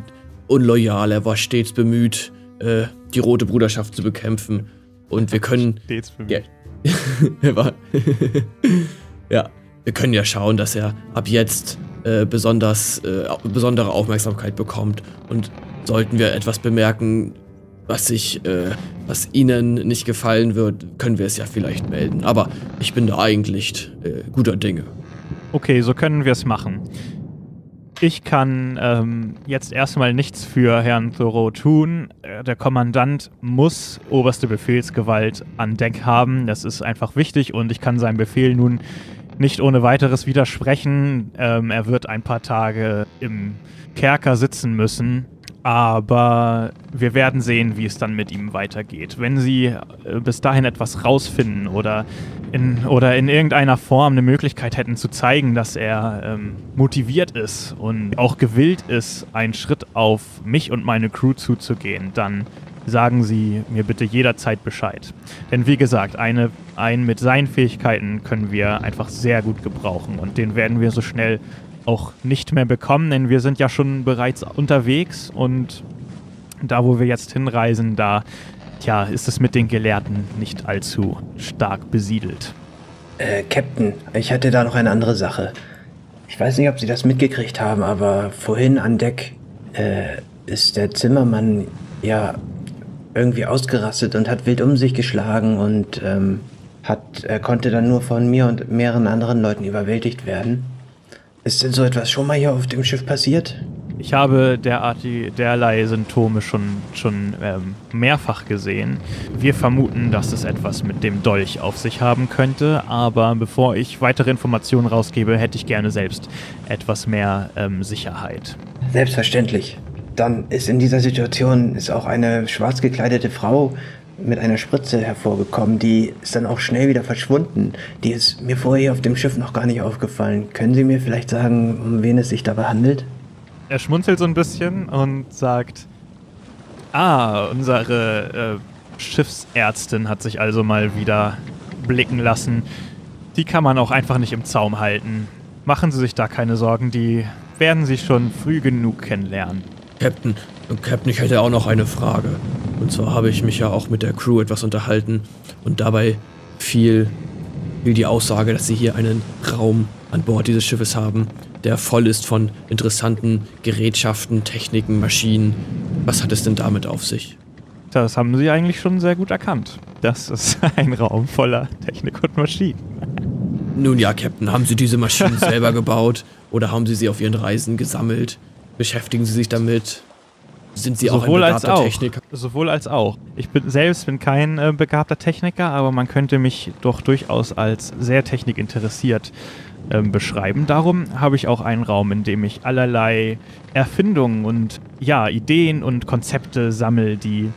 unloyal, er war stets bemüht, äh, die Rote Bruderschaft zu bekämpfen. Und wir können. Stets bemüht. Ja, er war. ja, wir können ja schauen, dass er ab jetzt äh, besonders, äh, besondere Aufmerksamkeit bekommt. Und sollten wir etwas bemerken, was sich, äh, was Ihnen nicht gefallen wird, können wir es ja vielleicht melden. Aber ich bin da eigentlich äh, guter Dinge. Okay, so können wir es machen. Ich kann ähm, jetzt erstmal nichts für Herrn Thoreau tun. Äh, der Kommandant muss oberste Befehlsgewalt an Deck haben. Das ist einfach wichtig und ich kann seinem Befehl nun nicht ohne weiteres widersprechen. Ähm, er wird ein paar Tage im Kerker sitzen müssen. Aber wir werden sehen, wie es dann mit ihm weitergeht. Wenn Sie äh, bis dahin etwas rausfinden oder in, oder in irgendeiner Form eine Möglichkeit hätten zu zeigen, dass er ähm, motiviert ist und auch gewillt ist, einen Schritt auf mich und meine Crew zuzugehen, dann sagen Sie mir bitte jederzeit Bescheid. Denn wie gesagt, eine, einen mit seinen Fähigkeiten können wir einfach sehr gut gebrauchen und den werden wir so schnell auch nicht mehr bekommen, denn wir sind ja schon bereits unterwegs und da, wo wir jetzt hinreisen, da tja, ist es mit den Gelehrten nicht allzu stark besiedelt. Äh, Captain, ich hatte da noch eine andere Sache. Ich weiß nicht, ob Sie das mitgekriegt haben, aber vorhin an Deck äh, ist der Zimmermann ja irgendwie ausgerastet und hat wild um sich geschlagen und ähm, hat, er konnte dann nur von mir und mehreren anderen Leuten überwältigt werden. Ist denn so etwas schon mal hier auf dem Schiff passiert? Ich habe derartige, derlei Symptome schon, schon ähm, mehrfach gesehen. Wir vermuten, dass es etwas mit dem Dolch auf sich haben könnte, aber bevor ich weitere Informationen rausgebe, hätte ich gerne selbst etwas mehr ähm, Sicherheit. Selbstverständlich. Dann ist in dieser Situation ist auch eine schwarz gekleidete Frau mit einer Spritze hervorgekommen. Die ist dann auch schnell wieder verschwunden. Die ist mir vorher auf dem Schiff noch gar nicht aufgefallen. Können Sie mir vielleicht sagen, um wen es sich dabei handelt? Er schmunzelt so ein bisschen und sagt, ah, unsere äh, Schiffsärztin hat sich also mal wieder blicken lassen. Die kann man auch einfach nicht im Zaum halten. Machen Sie sich da keine Sorgen, die werden Sie schon früh genug kennenlernen. Captain, Captain, ich hätte auch noch eine Frage. Und zwar habe ich mich ja auch mit der Crew etwas unterhalten und dabei fiel, fiel die Aussage, dass sie hier einen Raum an Bord dieses Schiffes haben, der voll ist von interessanten Gerätschaften, Techniken, Maschinen. Was hat es denn damit auf sich? Das haben Sie eigentlich schon sehr gut erkannt. Das ist ein Raum voller Technik und Maschinen. Nun ja, Captain, haben Sie diese Maschinen selber gebaut oder haben Sie sie auf Ihren Reisen gesammelt? Beschäftigen Sie sich damit? Sind Sie auch Sowohl ein als begabter auch. Techniker? Sowohl als auch. Ich bin selbst bin kein äh, begabter Techniker, aber man könnte mich doch durchaus als sehr technikinteressiert ähm, beschreiben. Darum habe ich auch einen Raum, in dem ich allerlei Erfindungen und ja, Ideen und Konzepte sammle, die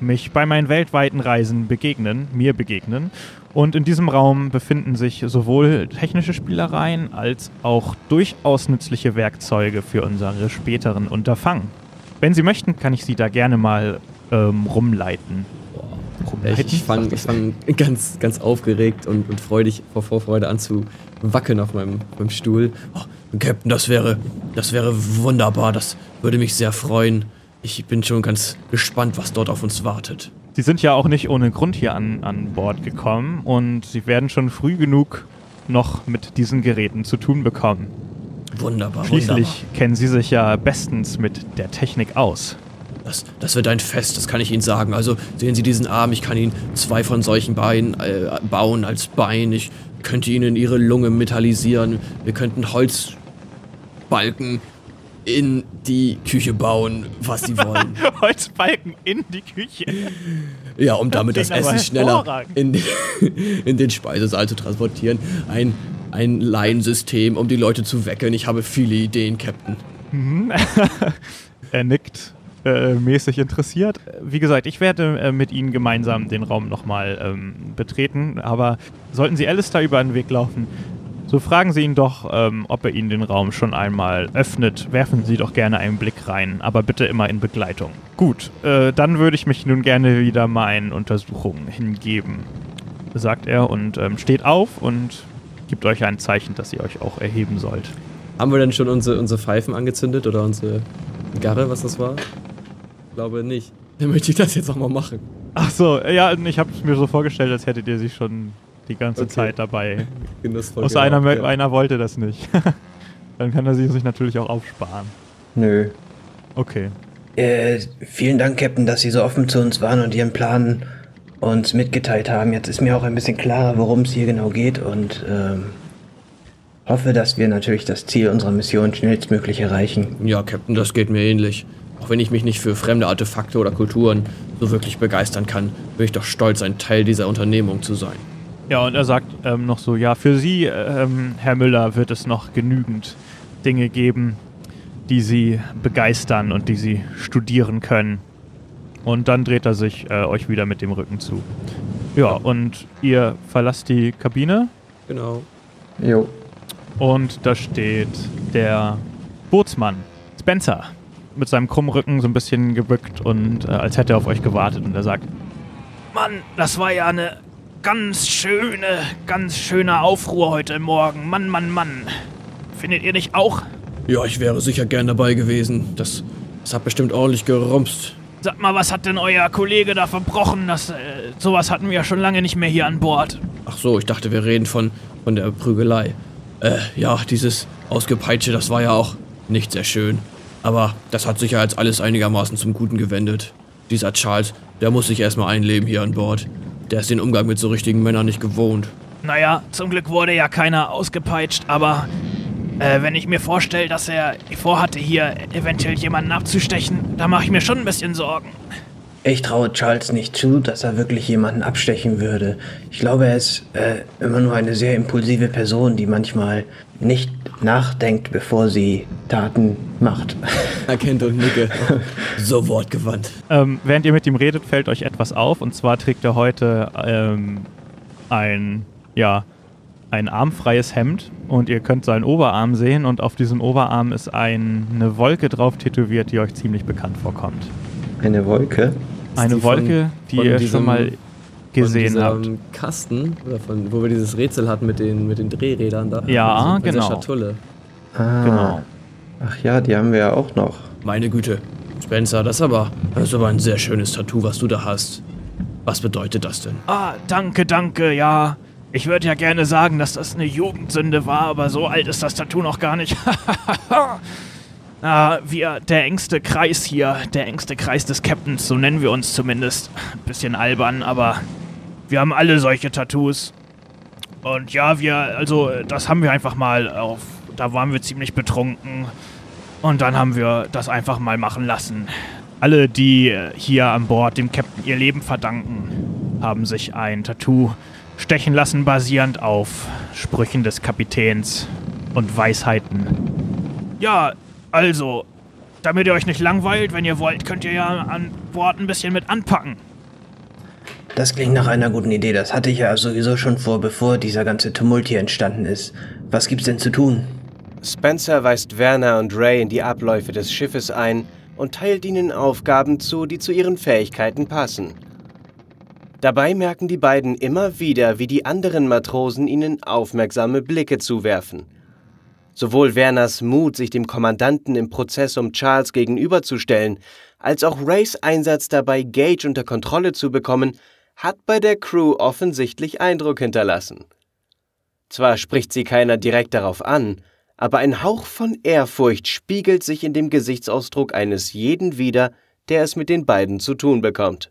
mich bei meinen weltweiten Reisen begegnen, mir begegnen. Und in diesem Raum befinden sich sowohl technische Spielereien als auch durchaus nützliche Werkzeuge für unsere späteren Unterfangen. Wenn Sie möchten, kann ich Sie da gerne mal ähm, rumleiten. Ich, ich fange ich fang ganz, ganz aufgeregt und, und freudig vor Vorfreude an zu wackeln auf meinem, meinem Stuhl. Oh, Captain, das wäre, das wäre wunderbar. Das würde mich sehr freuen. Ich bin schon ganz gespannt, was dort auf uns wartet. Sie sind ja auch nicht ohne Grund hier an, an Bord gekommen und Sie werden schon früh genug noch mit diesen Geräten zu tun bekommen. Wunderbar, Schließlich wunderbar. kennen Sie sich ja bestens mit der Technik aus. Das, das wird ein Fest, das kann ich Ihnen sagen. Also sehen Sie diesen Arm, ich kann Ihnen zwei von solchen Beinen äh, bauen als Bein. Ich könnte Ihnen Ihre Lunge metallisieren. Wir könnten Holzbalken in die Küche bauen, was Sie wollen. Holzbalken in die Küche. Ja, um damit das, aber Essen schneller in, den- in den Speisesaal zu transportieren. Ein, ein Laiensystem, um die Leute zu wecken. Ich habe viele Ideen, Captain. Er nickt äh, mäßig interessiert. Wie gesagt, ich werde äh, mit Ihnen gemeinsam den Raum nochmal ähm, betreten, aber sollten Sie Alistair über den Weg laufen, so fragen Sie ihn doch, ähm, ob er Ihnen den Raum schon einmal öffnet. Werfen Sie doch gerne einen Blick rein, aber bitte immer in Begleitung. Gut, äh, dann würde ich mich nun gerne wieder meinen Untersuchungen hingeben, sagt er und ähm, steht auf und gibt euch ein Zeichen, dass ihr euch auch erheben sollt. Haben wir denn schon unsere, unsere Pfeifen angezündet oder unsere Garre, was das war? Ich glaube nicht. Dann möchte ich das jetzt auch mal machen. Ach so, ja, ich habe es mir so vorgestellt, als hättet ihr sie schon die ganze Okay. Zeit dabei. Genussvoll. Außer genau, einer, ja. einer wollte das nicht. Dann kann er sie sich natürlich auch aufsparen. Nö. Okay. Äh, vielen Dank, Captain, dass Sie so offen zu uns waren und Ihren Plan uns mitgeteilt haben. Jetzt ist mir auch ein bisschen klarer, worum es hier genau geht und ähm, hoffe, dass wir natürlich das Ziel unserer Mission schnellstmöglich erreichen. Ja, Captain, das geht mir ähnlich. Auch wenn ich mich nicht für fremde Artefakte oder Kulturen so wirklich begeistern kann, bin ich doch stolz, ein Teil dieser Unternehmung zu sein. Ja, und er sagt ähm, noch so, ja, für Sie, ähm, Herr Müller, wird es noch genügend Dinge geben, die Sie begeistern und die Sie studieren können. Und dann dreht er sich äh, euch wieder mit dem Rücken zu. Ja, und ihr verlasst die Kabine Genau. Jo. Und da steht der Bootsmann, Spencer, mit seinem krummen Rücken so ein bisschen gebückt und äh, als hätte er auf euch gewartet. Und er sagt, Mann, das war ja eine ganz schöne, ganz schöner Aufruhr heute Morgen. Mann, Mann, Mann. Findet ihr nicht auch? Ja, ich wäre sicher gern dabei gewesen. Das, das hat bestimmt ordentlich gerumst. Sag mal, was hat denn euer Kollege da verbrochen? Das, äh, sowas hatten wir ja schon lange nicht mehr hier an Bord. Ach so, ich dachte, wir reden von, von der Prügelei. Äh, ja, dieses Ausgepeitsche, das war ja auch nicht sehr schön. Aber das hat sich ja jetzt alles einigermaßen zum Guten gewendet. Dieser Charles Der muss sich erstmal einleben hier an Bord. Der ist den Umgang mit so richtigen Männern nicht gewohnt. Naja, zum Glück wurde ja keiner ausgepeitscht, aber äh, wenn ich mir vorstelle, dass er vorhatte, hier eventuell jemanden abzustechen, da mache ich mir schon ein bisschen Sorgen. Ich traue Charles nicht zu, dass er wirklich jemanden abstechen würde. Ich glaube, er ist äh, immer nur eine sehr impulsive Person, die manchmal nicht nachdenkt, bevor sie Taten macht. Erkennt und nicke. so wortgewandt. Ähm, während ihr mit ihm redet, fällt euch etwas auf. Und zwar trägt er heute ähm, ein, ja, ein armfreies Hemd. Und ihr könnt seinen Oberarm sehen. Und auf diesem Oberarm ist ein, eine Wolke drauf tätowiert, die euch ziemlich bekannt vorkommt. Eine Wolke. Eine die Wolke, von- die von ihr schon mal gesehen von habt. Kasten, oder von, wo wir dieses Rätsel hatten mit den, mit den Drehrädern da. Ja, dieser genau. Schatulle. Ah. Genau. Ach ja, die haben wir ja auch noch. Meine Güte. Spencer, das ist aber, das ist aber ein sehr schönes Tattoo, was du da hast. Was bedeutet das denn? Ah, danke, danke, ja. Ich würde ja gerne sagen, dass das eine Jugendsünde war, aber so alt ist das Tattoo noch gar nicht. ah, wir, der engste Kreis hier, der engste Kreis des Captains, so nennen wir uns zumindest. Bisschen albern, aber wir haben alle solche Tattoos. Und ja, wir, also, das haben wir einfach mal auf, da waren wir ziemlich betrunken. Und dann haben wir das einfach mal machen lassen. Alle, die hier an Bord dem Captain ihr Leben verdanken, haben sich ein Tattoo stechen lassen, basierend auf Sprüchen des Kapitäns und Weisheiten. Ja, also, damit ihr euch nicht langweilt, wenn ihr wollt, könnt ihr ja an Bord ein bisschen mit anpacken. Das klingt nach einer guten Idee. Das hatte ich ja sowieso schon vor, bevor dieser ganze Tumult hier entstanden ist. Was gibt's denn zu tun? Spencer weist Werner und Ray in die Abläufe des Schiffes ein und teilt ihnen Aufgaben zu, die zu ihren Fähigkeiten passen. Dabei merken die beiden immer wieder, wie die anderen Matrosen ihnen aufmerksame Blicke zuwerfen. Sowohl Werners Mut, sich dem Kommandanten im Prozess um Charles gegenüberzustellen, als auch Rays Einsatz dabei, Gage unter Kontrolle zu bekommen, hat bei der Crew offensichtlich Eindruck hinterlassen. Zwar spricht sie keiner direkt darauf an, aber ein Hauch von Ehrfurcht spiegelt sich in dem Gesichtsausdruck eines jeden wider, der es mit den beiden zu tun bekommt.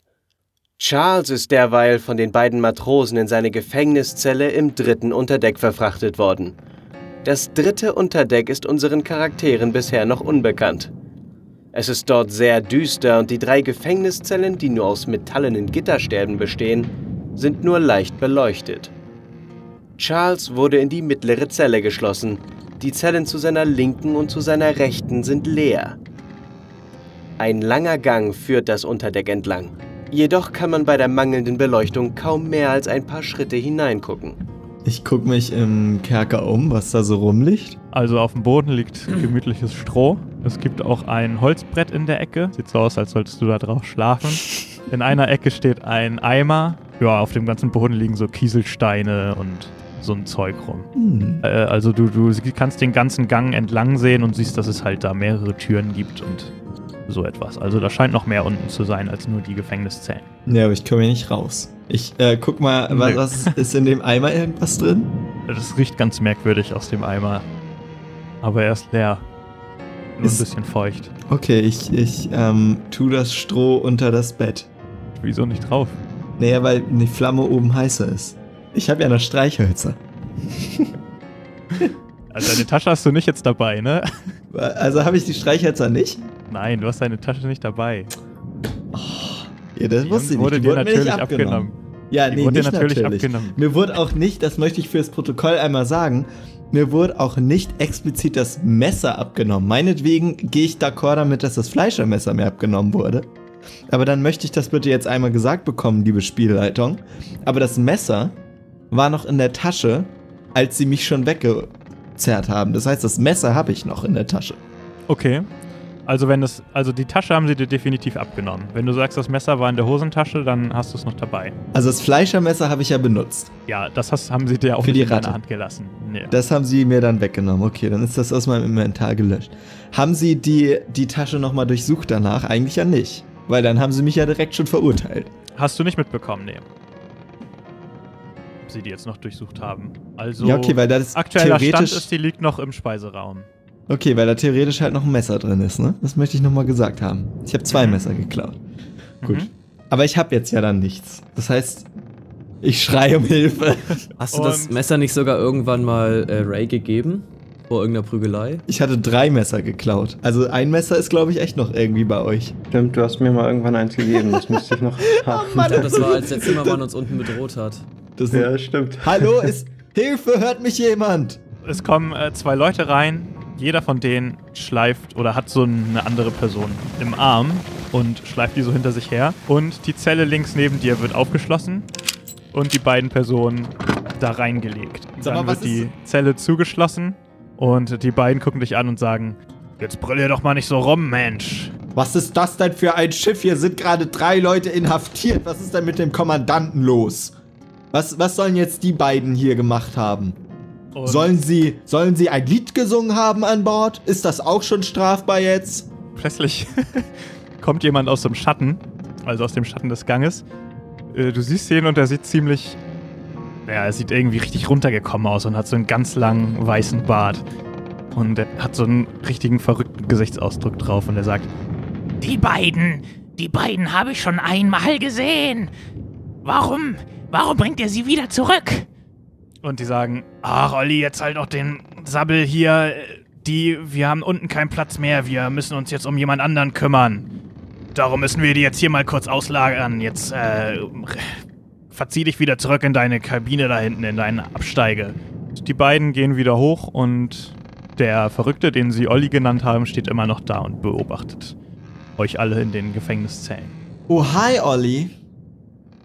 Charles ist derweil von den beiden Matrosen in seine Gefängniszelle im dritten Unterdeck verfrachtet worden. Das dritte Unterdeck ist unseren Charakteren bisher noch unbekannt. Es ist dort sehr düster und die drei Gefängniszellen, die nur aus metallenen Gitterstäben bestehen, sind nur leicht beleuchtet. Charles wurde in die mittlere Zelle geschlossen. Die Zellen zu seiner linken und zu seiner rechten sind leer. Ein langer Gang führt das Unterdeck entlang. Jedoch kann man bei der mangelnden Beleuchtung kaum mehr als ein paar Schritte hineingucken. Ich guck mich im Kerker um, was da so rumliegt. Also auf dem Boden liegt gemütliches Stroh. Es gibt auch ein Holzbrett in der Ecke. Sieht so aus, als solltest du da drauf schlafen. In einer Ecke steht ein Eimer. Ja, auf dem ganzen Boden liegen so Kieselsteine und so ein Zeug rum. Hm. Äh, also du, du kannst den ganzen Gang entlang sehen und siehst, dass es halt da mehrere Türen gibt und so etwas. Also da scheint noch mehr unten zu sein als nur die Gefängniszellen. Ja, aber ich komme hier nicht raus. Ich äh, guck mal, was, was ist in dem Eimer irgendwas drin? Das riecht ganz merkwürdig aus dem Eimer. Aber er ist leer. Nur ein Ist- bisschen feucht. Okay, ich, ich ähm, tu das Stroh unter das Bett. Wieso nicht drauf? Naja, weil die Flamme oben heißer ist. Ich habe ja noch Streichhölzer. Also deine Tasche hast du nicht jetzt dabei, ne? Also habe ich die Streichhölzer nicht? Nein, du hast deine Tasche nicht dabei. Ja, das Die wusste ich wurde nicht. Die dir natürlich nicht abgenommen. abgenommen. Ja, Die nee, wurde nicht natürlich natürlich. abgenommen. Mir wurde auch nicht, das möchte ich fürs Protokoll einmal sagen, mir wurde auch nicht explizit das Messer abgenommen. Meinetwegen gehe ich d'accord damit, dass das Fleischermesser mir abgenommen wurde. Aber dann möchte ich das bitte jetzt einmal gesagt bekommen, liebe Spielleitung. Aber das Messer war noch in der Tasche, als sie mich schon weggezerrt haben. Das heißt, das Messer habe ich noch in der Tasche. Okay. Also wenn das, also die Tasche haben sie dir definitiv abgenommen. Wenn du sagst, das Messer war in der Hosentasche, dann hast du es noch dabei. Also das Fleischermesser habe ich ja benutzt. Ja, das hast, haben sie dir auch Für die in deiner. Hand gelassen. Nee. Das haben sie mir dann weggenommen. Okay, dann ist das aus meinem Inventar gelöscht. Haben sie die, die Tasche nochmal durchsucht danach? Eigentlich ja nicht. Weil dann haben sie mich ja direkt schon verurteilt. Hast du nicht mitbekommen, nee. Ob sie die jetzt noch durchsucht haben. Also ja, okay, weil das aktueller Stand theoretisch. ist, die liegt noch im Speiseraum. Okay, weil da theoretisch halt noch ein Messer drin ist, ne? Das möchte ich nochmal gesagt haben. Ich habe zwei Mhm. Messer geklaut. Gut. Mhm. Aber ich habe jetzt ja dann nichts. Das heißt, ich schreie um Hilfe. Hast du das Und- Messer nicht sogar irgendwann mal äh, Ray gegeben? Vor irgendeiner Prügelei? Ich hatte drei Messer geklaut. Also ein Messer ist, glaube ich, echt noch irgendwie bei euch. Stimmt, du hast mir mal irgendwann eins gegeben. Das müsste ich noch haben. Ich glaube, das war, als der Zimmermann uns unten bedroht hat. Das Ja, stimmt. Hallo, ist Hilfe, hört mich jemand? Es kommen äh, zwei Leute rein. Jeder von denen schleift oder hat so eine andere Person im Arm und schleift die so hinter sich her. Und die Zelle links neben dir wird aufgeschlossen und die beiden Personen da reingelegt. Mal, Dann was wird die Zelle zugeschlossen und die beiden gucken dich an und sagen: Jetzt brüll doch mal nicht so rum, Mensch. Was ist das denn für ein Schiff? Hier sind gerade drei Leute inhaftiert. Was ist denn mit dem Kommandanten los? Was, was sollen jetzt die beiden hier gemacht haben? Und Sollen sie, sollen sie ein Lied gesungen haben an Bord? Ist das auch schon strafbar jetzt? plötzlich kommt jemand aus dem Schatten, also aus dem Schatten des Ganges. Äh, Du siehst ihn und er sieht ziemlich. Ja, er sieht irgendwie richtig runtergekommen aus und hat so einen ganz langen weißen Bart. Und er hat so einen richtigen verrückten Gesichtsausdruck drauf und er sagt: Die beiden, die beiden habe ich schon einmal gesehen. Warum, warum bringt ihr sie wieder zurück? Und die sagen: Ach, Olli, jetzt halt doch den Sabbel hier. Die, wir haben unten keinen Platz mehr. Wir müssen uns jetzt um jemand anderen kümmern. Darum müssen wir die jetzt hier mal kurz auslagern. Jetzt, äh, verzieh dich wieder zurück in deine Kabine da hinten, in deine Absteige. Die beiden gehen wieder hoch und der Verrückte, den sie Olli genannt haben, steht immer noch da und beobachtet euch alle in den Gefängniszellen. Oh, hi, Olli.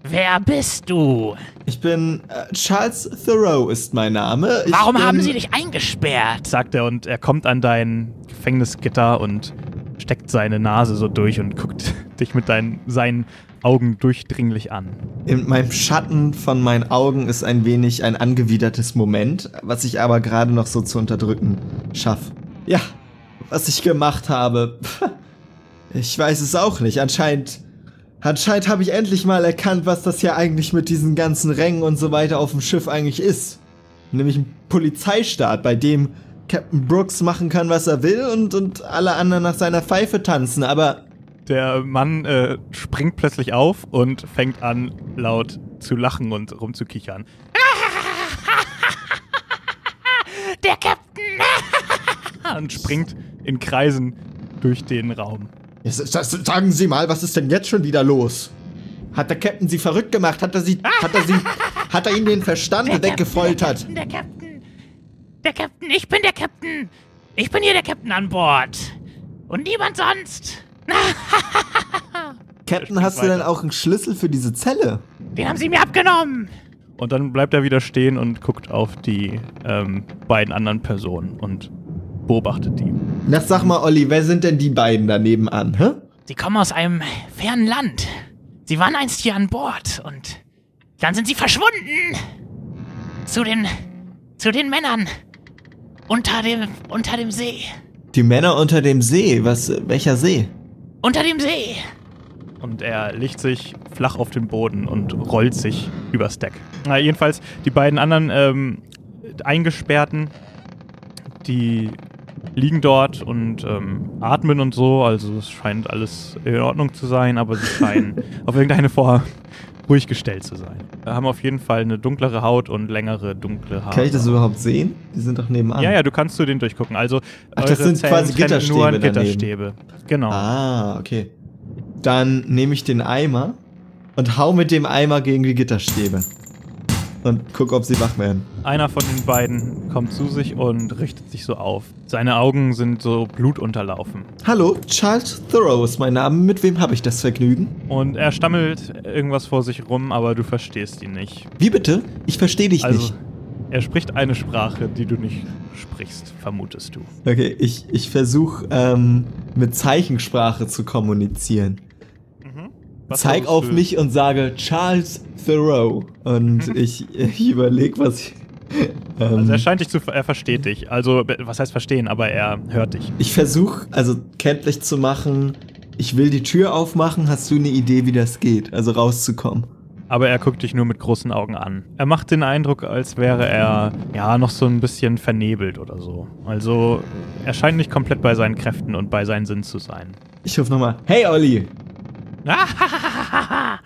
Wer bist du? Ich bin äh, Charles Thoreau ist mein Name. Ich Warum bin, haben sie dich eingesperrt? sagt er und er kommt an dein Gefängnisgitter und steckt seine Nase so durch und guckt dich mit deinen, seinen Augen durchdringlich an. In meinem Schatten von meinen Augen ist ein wenig ein angewidertes Moment, was ich aber gerade noch so zu unterdrücken schaffe. Ja, was ich gemacht habe. Ich weiß es auch nicht. Anscheinend. Anscheinend habe ich endlich mal erkannt, was das hier eigentlich mit diesen ganzen Rängen und so weiter auf dem Schiff eigentlich ist. Nämlich ein Polizeistaat, bei dem Captain Brooks machen kann, was er will und, und alle anderen nach seiner Pfeife tanzen, aber Der Mann äh, springt plötzlich auf und fängt an, laut zu lachen und rumzukichern. Der Captain! Und springt in Kreisen durch den Raum. Jetzt, das, sagen Sie mal, was ist denn jetzt schon wieder los? Hat der Captain Sie verrückt gemacht? Hat er Sie, hat er Sie, hat er Ihnen den Verstand weggefoltert? Der Captain! Der Captain! Ich bin der Captain! Ich bin hier der Captain an Bord! Und niemand sonst! Captain, hast du denn auch einen Schlüssel für diese Zelle? Den haben sie mir abgenommen! Und dann bleibt er wieder stehen und guckt auf die ähm, beiden anderen Personen und beobachtet die. Na, sag mal, Olli, wer sind denn die beiden da nebenan, hä? Sie kommen aus einem fernen Land. Sie waren einst hier an Bord und dann sind sie verschwunden. Zu den, zu den Männern unter dem, unter dem See. Die Männer unter dem See. Was, welcher See? Unter dem See. Und er legt sich flach auf den Boden und rollt sich übers Deck. Na, jedenfalls, die beiden anderen ähm, Eingesperrten, die liegen dort und ähm, atmen und so. Also es scheint alles in Ordnung zu sein, aber sie scheinen auf irgendeine Form ruhig gestellt zu sein. Wir haben auf jeden Fall eine dunklere Haut und längere dunkle Haare. Kann ich das überhaupt sehen? Die sind doch nebenan. Ja, ja, du kannst zu denen durchgucken. Also Ach, das sind Zellen quasi Gitterstäbe nur. Gitterstäbe. Genau. Ah, okay. Dann nehme ich den Eimer und hau mit dem Eimer gegen die Gitterstäbe. Und guck, ob sie wach werden. Einer von den beiden kommt zu sich und richtet sich so auf. Seine Augen sind so blutunterlaufen. Hallo, Charles Thoreau ist mein Name. Mit wem habe ich das Vergnügen? Und er stammelt irgendwas vor sich rum, aber du verstehst ihn nicht. Wie bitte? Ich verstehe dich Also, nicht. er spricht eine Sprache, die du nicht sprichst, vermutest du. Okay, ich, ich versuche ähm, mit Zeichensprache zu kommunizieren. Zeig auf mich und sage Charles Thoreau. Und ich, ich überlege, was ich. Ähm, Also er scheint dich zu, er versteht dich. Also, was heißt verstehen, aber er hört dich. ich versuche, also kenntlich zu machen, ich will die Tür aufmachen. Hast du eine Idee, wie das geht? Also rauszukommen. Aber er guckt dich nur mit großen Augen an. Er macht den Eindruck, als wäre er ja noch so ein bisschen vernebelt oder so. Also er scheint nicht komplett bei seinen Kräften und bei seinen Sinn zu sein. Ich rufe nochmal, hey Olli!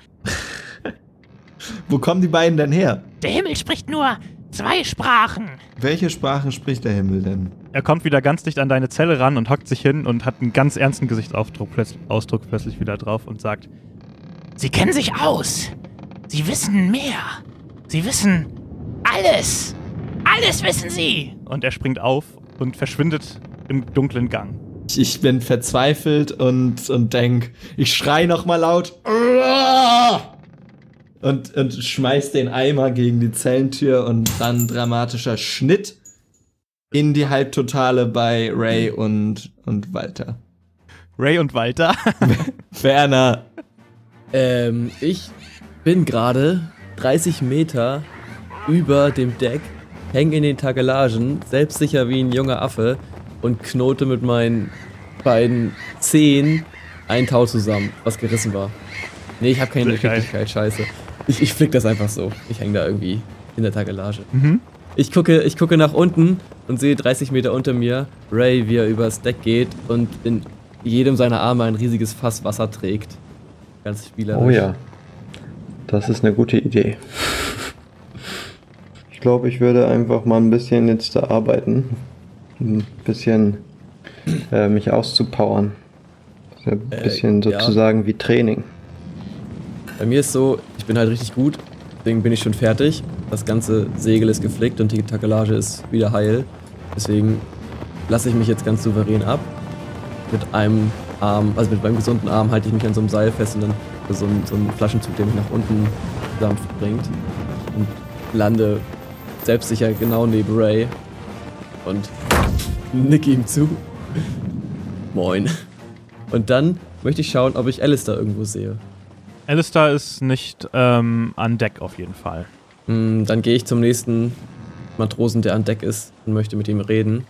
Wo kommen die beiden denn her? Der Himmel spricht nur zwei Sprachen. Welche Sprachen spricht der Himmel denn? Er kommt wieder ganz dicht an deine Zelle ran und hockt sich hin und hat einen ganz ernsten Gesichtsausdruck Ausdruck plötzlich wieder drauf und sagt: Sie kennen sich aus. Sie wissen mehr. Sie wissen alles. Alles wissen Sie. Und er springt auf und verschwindet im dunklen Gang. Ich bin verzweifelt und, und denk, ich schrei noch mal laut. Und, und schmeiß den Eimer gegen die Zellentür und dann dramatischer Schnitt in die Halbtotale bei Ray und, und Walter. Ray und Walter. Werner. Ähm, ich bin gerade 30 Meter über dem Deck, häng in den Tagelagen, selbstsicher wie ein junger Affe und knote mit meinen beiden Zehen ein Tau zusammen, was gerissen war. Nee, ich habe keine. Geschicklichkeit, scheiße. Ich, ich flick das einfach so. Ich häng da irgendwie in der Tagelage. mhm. Ich gucke, ich gucke nach unten und sehe 30 Meter unter mir Ray, wie er übers Deck geht und in jedem seiner Arme ein riesiges Fass Wasser trägt. Ganz spielerisch. Oh ja. Das ist eine gute Idee. Ich glaube, ich würde einfach mal ein bisschen jetzt da arbeiten. Ein bisschen äh, mich auszupowern. Das ist ja Ein Äh, bisschen ja. sozusagen wie Training. Bei mir ist so, ich bin halt richtig gut, deswegen bin ich schon fertig. Das ganze Segel ist geflickt und die Takelage ist wieder heil. Deswegen lasse ich mich jetzt ganz souverän ab. Mit einem Arm, also mit meinem gesunden Arm halte ich mich an so einem Seil fest und dann so ein, so ein Flaschenzug, der mich nach unten sanft bringt. Und lande selbstsicher genau neben Ray und nick ihm zu. Moin. Und dann möchte ich schauen, ob ich Alistair irgendwo sehe. Alistair ist nicht ähm, an Deck auf jeden Fall. Hm, Dann gehe ich zum nächsten Matrosen, der an Deck ist und möchte mit ihm reden.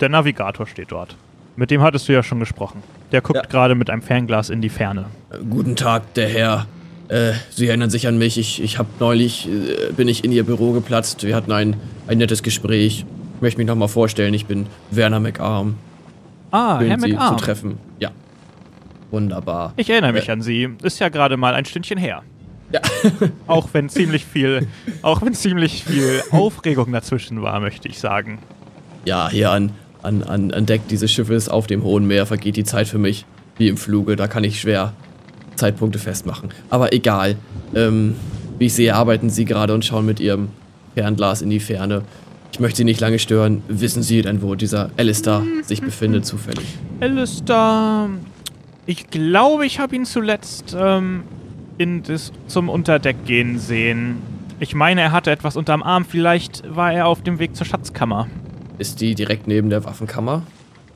Der Navigator steht dort. Mit dem hattest du ja schon gesprochen. Der guckt Ja. gerade mit einem Fernglas in die Ferne. Äh, Guten Tag, der Herr. Äh, Sie erinnern sich an mich. Ich, ich habe neulich, äh, bin ich in Ihr Büro geplatzt. Wir hatten ein, ein nettes Gespräch. Ich möchte mich nochmal vorstellen. Ich bin Werner McArm. Ah, Schön, Herr Sie McArm. zu treffen. Ja. Wunderbar. Ich erinnere mich an Sie. Ist ja gerade mal ein Stündchen her. Ja. Auch wenn ziemlich viel, auch wenn ziemlich viel Aufregung dazwischen war, möchte ich sagen. Ja, hier an, an, an, an Deck dieses Schiffes auf dem hohen Meer vergeht die Zeit für mich wie im Fluge. Da kann ich schwer Zeitpunkte festmachen. Aber egal. Ähm, wie ich sehe, arbeiten Sie gerade und schauen mit Ihrem Fernglas in die Ferne. Ich möchte Sie nicht lange stören. Wissen Sie denn, wo dieser Alistair sich befindet, zufällig? Alistair, ich glaube, ich habe ihn zuletzt ähm, in das, zum Unterdeck gehen sehen. Ich meine, er hatte etwas unterm Arm. Vielleicht war er auf dem Weg zur Schatzkammer. Ist die direkt neben der Waffenkammer?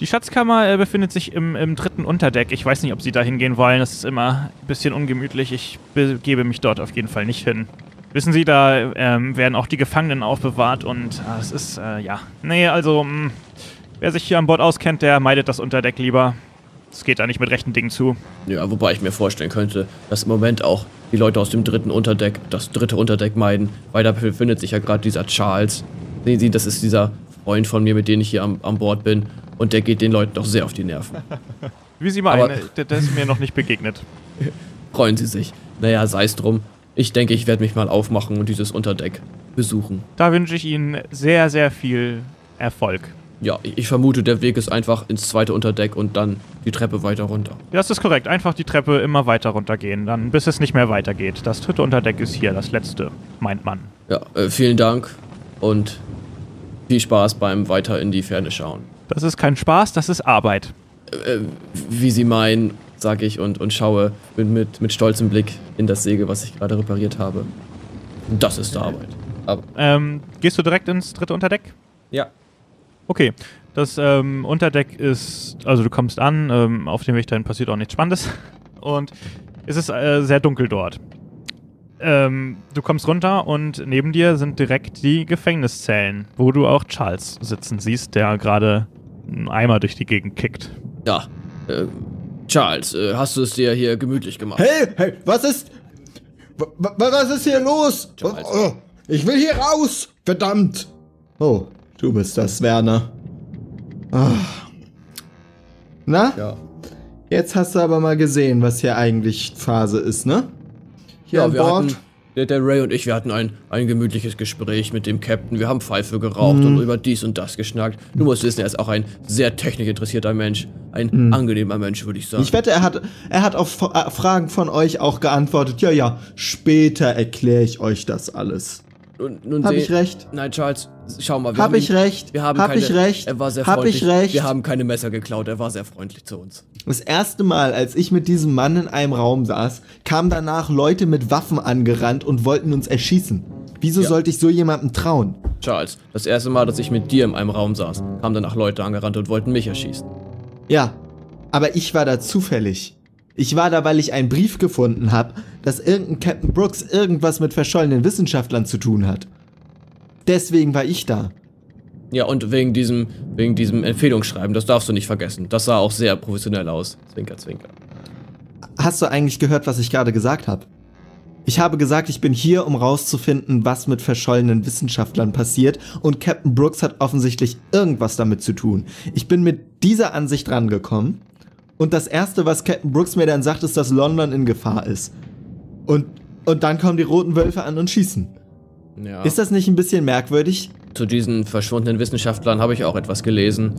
Die Schatzkammer äh, befindet sich im, im dritten Unterdeck. Ich weiß nicht, ob Sie da hingehen wollen. Das ist immer ein bisschen ungemütlich. Ich begebe mich dort auf jeden Fall nicht hin. Wissen Sie, da ähm, werden auch die Gefangenen aufbewahrt und äh, es ist, äh, ja. Nee, also, mh, wer sich hier an Bord auskennt, der meidet das Unterdeck lieber. Es geht da nicht mit rechten Dingen zu. Ja, wobei ich mir vorstellen könnte, dass im Moment auch die Leute aus dem dritten Unterdeck das dritte Unterdeck meiden, weil da befindet sich ja gerade dieser Charles. Sehen Sie, das ist dieser Freund von mir, mit dem ich hier am, an Bord bin. Und der geht den Leuten doch sehr auf die Nerven. Wie Sie meinen, Aber- der, der ist mir noch nicht begegnet. Freuen Sie sich. Naja, sei es drum. Ich denke, ich werde mich mal aufmachen und dieses Unterdeck besuchen. Da wünsche ich Ihnen sehr, sehr viel Erfolg. Ja, ich vermute, der Weg ist einfach ins zweite Unterdeck und dann die Treppe weiter runter. Das ist korrekt. Einfach die Treppe immer weiter runtergehen, dann bis es nicht mehr weitergeht. Das dritte Unterdeck ist hier, das letzte, meint man. Ja, äh, vielen Dank und viel Spaß beim weiter in die Ferne schauen. Das ist kein Spaß, das ist Arbeit. äh, wie Sie meinen, sage ich und, und schaue mit, mit, mit stolzem Blick in das Segel, was ich gerade repariert habe. Das ist Arbeit. Aber Ähm, gehst du direkt ins dritte Unterdeck? ja. Okay. Das ähm, Unterdeck ist, also du kommst an, ähm, auf dem Weg dahin passiert auch nichts Spannendes. Und es ist äh, sehr dunkel dort. Ähm, du kommst runter und neben dir sind direkt die Gefängniszellen, wo du auch Charles sitzen siehst, der gerade einen Eimer durch die Gegend kickt. Ja. Äh, Charles, äh, hast du es dir hier gemütlich gemacht? Hey, hey, was ist. wa- wa- Was ist hier los? Charles. Oh, ich will hier raus! Verdammt! Oh, du bist das, Werner. Ah. Na? Ja. Jetzt hast du aber mal gesehen, was hier eigentlich Phase ist, ne? Hier Ja, an Bord. Der, der Ray und ich, wir hatten ein, ein gemütliches Gespräch mit dem Captain. Wir haben Pfeife geraucht und über dies und das geschnackt. Du musst wissen, er ist auch ein sehr technikinteressierter Mensch. Ein angenehmer Mensch, würde ich sagen. Ich wette, er hat, er hat auf äh, Fragen von euch auch geantwortet. Ja, ja, später erkläre ich euch das alles. Hab seh- ich recht? Nein, Charles, schau mal. Hab haben, ich recht? Wir haben Hab keine, ich recht? Er war sehr Hab freundlich. ich recht? Wir haben keine Messer geklaut. Er war sehr freundlich zu uns. Das erste Mal, als ich mit diesem Mann in einem Raum saß, kamen danach Leute mit Waffen angerannt und wollten uns erschießen. Wieso Ja. sollte ich so jemandem trauen? Charles, das erste Mal, dass ich mit dir in einem Raum saß, kamen danach Leute angerannt und wollten mich erschießen. Ja, aber ich war da zufällig. Ich war da, weil ich einen Brief gefunden habe, dass irgendein Captain Brooks irgendwas mit verschollenen Wissenschaftlern zu tun hat. Deswegen war ich da. Ja, und wegen diesem, wegen diesem Empfehlungsschreiben, das darfst du nicht vergessen. Das sah auch sehr professionell aus. Zwinker, zwinker. Hast du eigentlich gehört, was ich gerade gesagt habe? Ich habe gesagt, ich bin hier, um rauszufinden, was mit verschollenen Wissenschaftlern passiert und Captain Brooks hat offensichtlich irgendwas damit zu tun. Ich bin mit dieser Ansicht rangekommen und das erste, was Captain Brooks mir dann sagt, ist, dass London in Gefahr ist. Und, und dann kommen die roten Wölfe an und schießen. Ja. Ist das nicht ein bisschen merkwürdig? Zu diesen verschwundenen Wissenschaftlern habe ich auch etwas gelesen.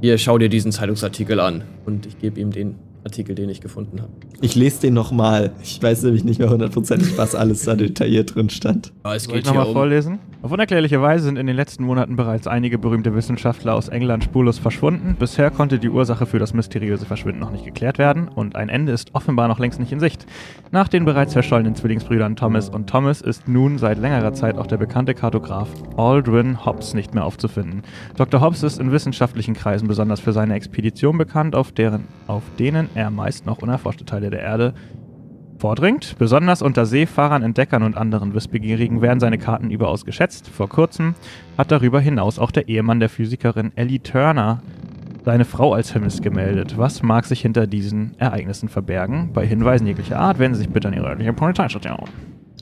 Hier, schau dir diesen Zeitungsartikel an. Und ich gebe ihm den Artikel, den ich gefunden habe. Ich lese den nochmal. Ich weiß nämlich nicht mehr hundertprozentig, was alles da detailliert drin stand. Ja, es Soll ich geht nochmal um... vorlesen? Auf unerklärliche Weise sind in den letzten Monaten bereits einige berühmte Wissenschaftler aus England spurlos verschwunden. Bisher konnte die Ursache für das mysteriöse Verschwinden noch nicht geklärt werden und ein Ende ist offenbar noch längst nicht in Sicht. Nach den bereits verschollenen Zwillingsbrüdern Thomas und Thomas ist nun seit längerer Zeit auch der bekannte Kartograf Aldrin Hobbs nicht mehr aufzufinden. Dr. Hobbs ist in wissenschaftlichen Kreisen besonders für seine Expedition bekannt, auf, deren, auf denen er meist noch unerforschte Teile der Erde vordringt. Besonders unter Seefahrern, Entdeckern und anderen Wissbegierigen werden seine Karten überaus geschätzt. Vor kurzem hat darüber hinaus auch der Ehemann der Physikerin Ellie Turner seine Frau als vermisst gemeldet. Was mag sich hinter diesen Ereignissen verbergen? Bei Hinweisen jeglicher Art wenden Sie sich bitte an Ihre örtliche Polizeistation.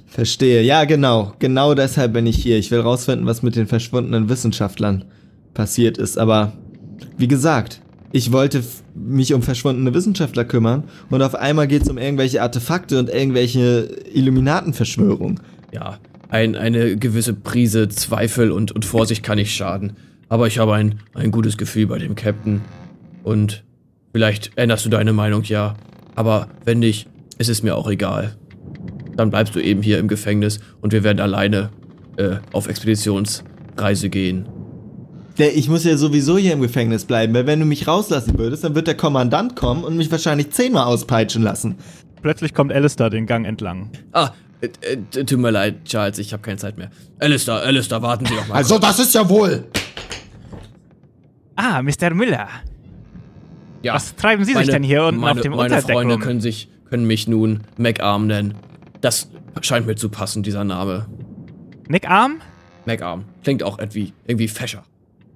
Verstehe, ja genau. Genau deshalb bin ich hier. Ich will rausfinden, was mit den verschwundenen Wissenschaftlern passiert ist. Aber wie gesagt, ich wollte mich um verschwundene Wissenschaftler kümmern und auf einmal geht es um irgendwelche Artefakte und irgendwelche Illuminatenverschwörungen. Ja, ein, eine gewisse Prise Zweifel und, und Vorsicht kann nicht schaden. Aber ich habe ein, ein gutes Gefühl bei dem Captain. Und vielleicht änderst du deine Meinung, ja. Aber wenn nicht, ist es mir auch egal. Dann bleibst du eben hier im Gefängnis und wir werden alleine äh, auf Expeditionsreise gehen. Der, ich muss ja sowieso hier im Gefängnis bleiben, weil wenn du mich rauslassen würdest, dann wird der Kommandant kommen und mich wahrscheinlich zehnmal auspeitschen lassen. Plötzlich kommt Alistair den Gang entlang. Ah, äh, äh, tut mir leid, Charles, ich habe keine Zeit mehr. Alistair, Alistair, warten Sie doch mal. Also das ist ja wohl. Ah, Mr. Müller. ja, Was treiben Sie sich denn hier unten meine, auf dem Meine Unterdeck Freunde rum? können, sich, können mich nun MacArm nennen. Das scheint mir zu passen, dieser Name. Nick Arm? MacArm. Klingt auch irgendwie, irgendwie fescher.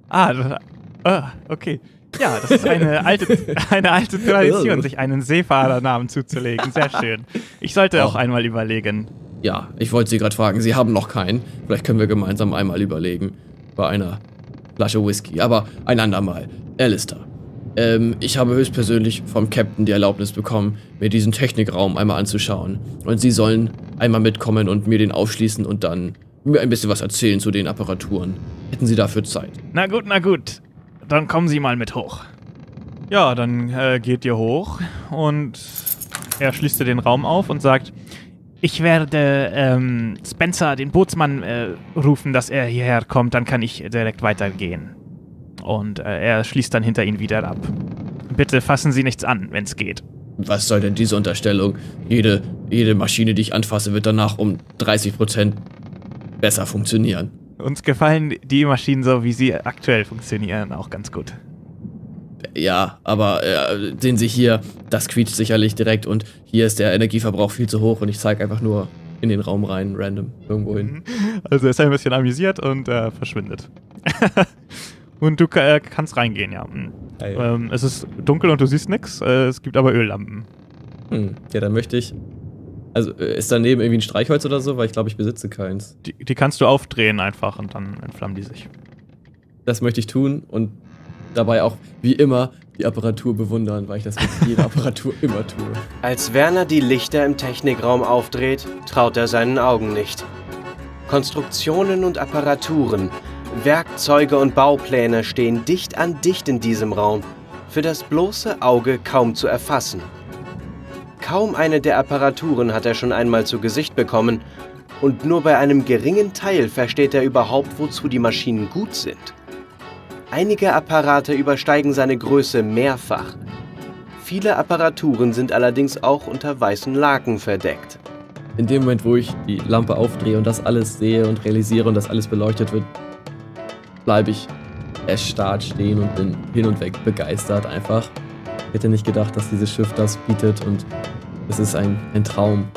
Ah, ah, okay. Ja, das ist eine alte, eine alte Tradition, sich einen Seefahrernamen zuzulegen. Sehr schön. Ich sollte auch Oh. einmal überlegen. Ja, ich wollte Sie gerade fragen, Sie haben noch keinen. Vielleicht können wir gemeinsam einmal überlegen. Bei einer Flasche Whisky. Aber ein andermal. Alistair. Ähm, ich habe höchstpersönlich vom Captain die Erlaubnis bekommen, mir diesen Technikraum einmal anzuschauen. Und Sie sollen einmal mitkommen und mir den aufschließen und dann mir ein bisschen was erzählen zu den Apparaturen. Hätten Sie dafür Zeit? Na gut, na gut. Dann kommen Sie mal mit hoch. Ja, dann äh, geht ihr hoch und er schließt den Raum auf und sagt, Ich werde ähm, Spencer, den Bootsmann, äh, rufen, dass er hierher kommt. Dann kann ich direkt weitergehen. Und äh, er schließt dann hinter ihn wieder ab. Bitte fassen Sie nichts an, wenn es geht. Was soll denn diese Unterstellung? Jede, jede Maschine, die ich anfasse, wird danach um 30% besser funktionieren. Uns gefallen die Maschinen so, wie sie aktuell funktionieren, auch ganz gut. Ja, aber äh, sehen Sie hier, das quietscht sicherlich direkt und hier ist der Energieverbrauch viel zu hoch und ich zeige einfach nur in den Raum rein, random, irgendwo hin. also er ist ein bisschen amüsiert und äh, verschwindet. und du äh, kannst reingehen, ja. Mhm. Ah, ja. Ähm, es ist dunkel und du siehst nichts, äh, es gibt aber Öllampen. Hm, ja, dann möchte ich. Also äh, ist daneben irgendwie ein Streichholz oder so, weil ich glaube, ich besitze keins. Die, die kannst du aufdrehen einfach und dann entflammen die sich. Das möchte ich tun und dabei auch, wie immer, die Apparatur bewundern, weil ich das mit jeder Apparatur immer tue. Als Werner die Lichter im Technikraum aufdreht, traut er seinen Augen nicht. Konstruktionen und Apparaturen, Werkzeuge und Baupläne stehen dicht an dicht in diesem Raum, für das bloße Auge kaum zu erfassen. Kaum eine der Apparaturen hat er schon einmal zu Gesicht bekommen, und nur bei einem geringen Teil versteht er überhaupt, wozu die Maschinen gut sind. Einige Apparate übersteigen seine Größe mehrfach. Viele Apparaturen sind allerdings auch unter weißen Laken verdeckt. In dem Moment, wo ich die Lampe aufdrehe und das alles sehe und realisiere und das alles beleuchtet wird, bleibe ich erstarrt stehen und bin hin und weg begeistert einfach. Ich hätte nicht gedacht, dass dieses Schiff das bietet und es ist ein, ein Traum.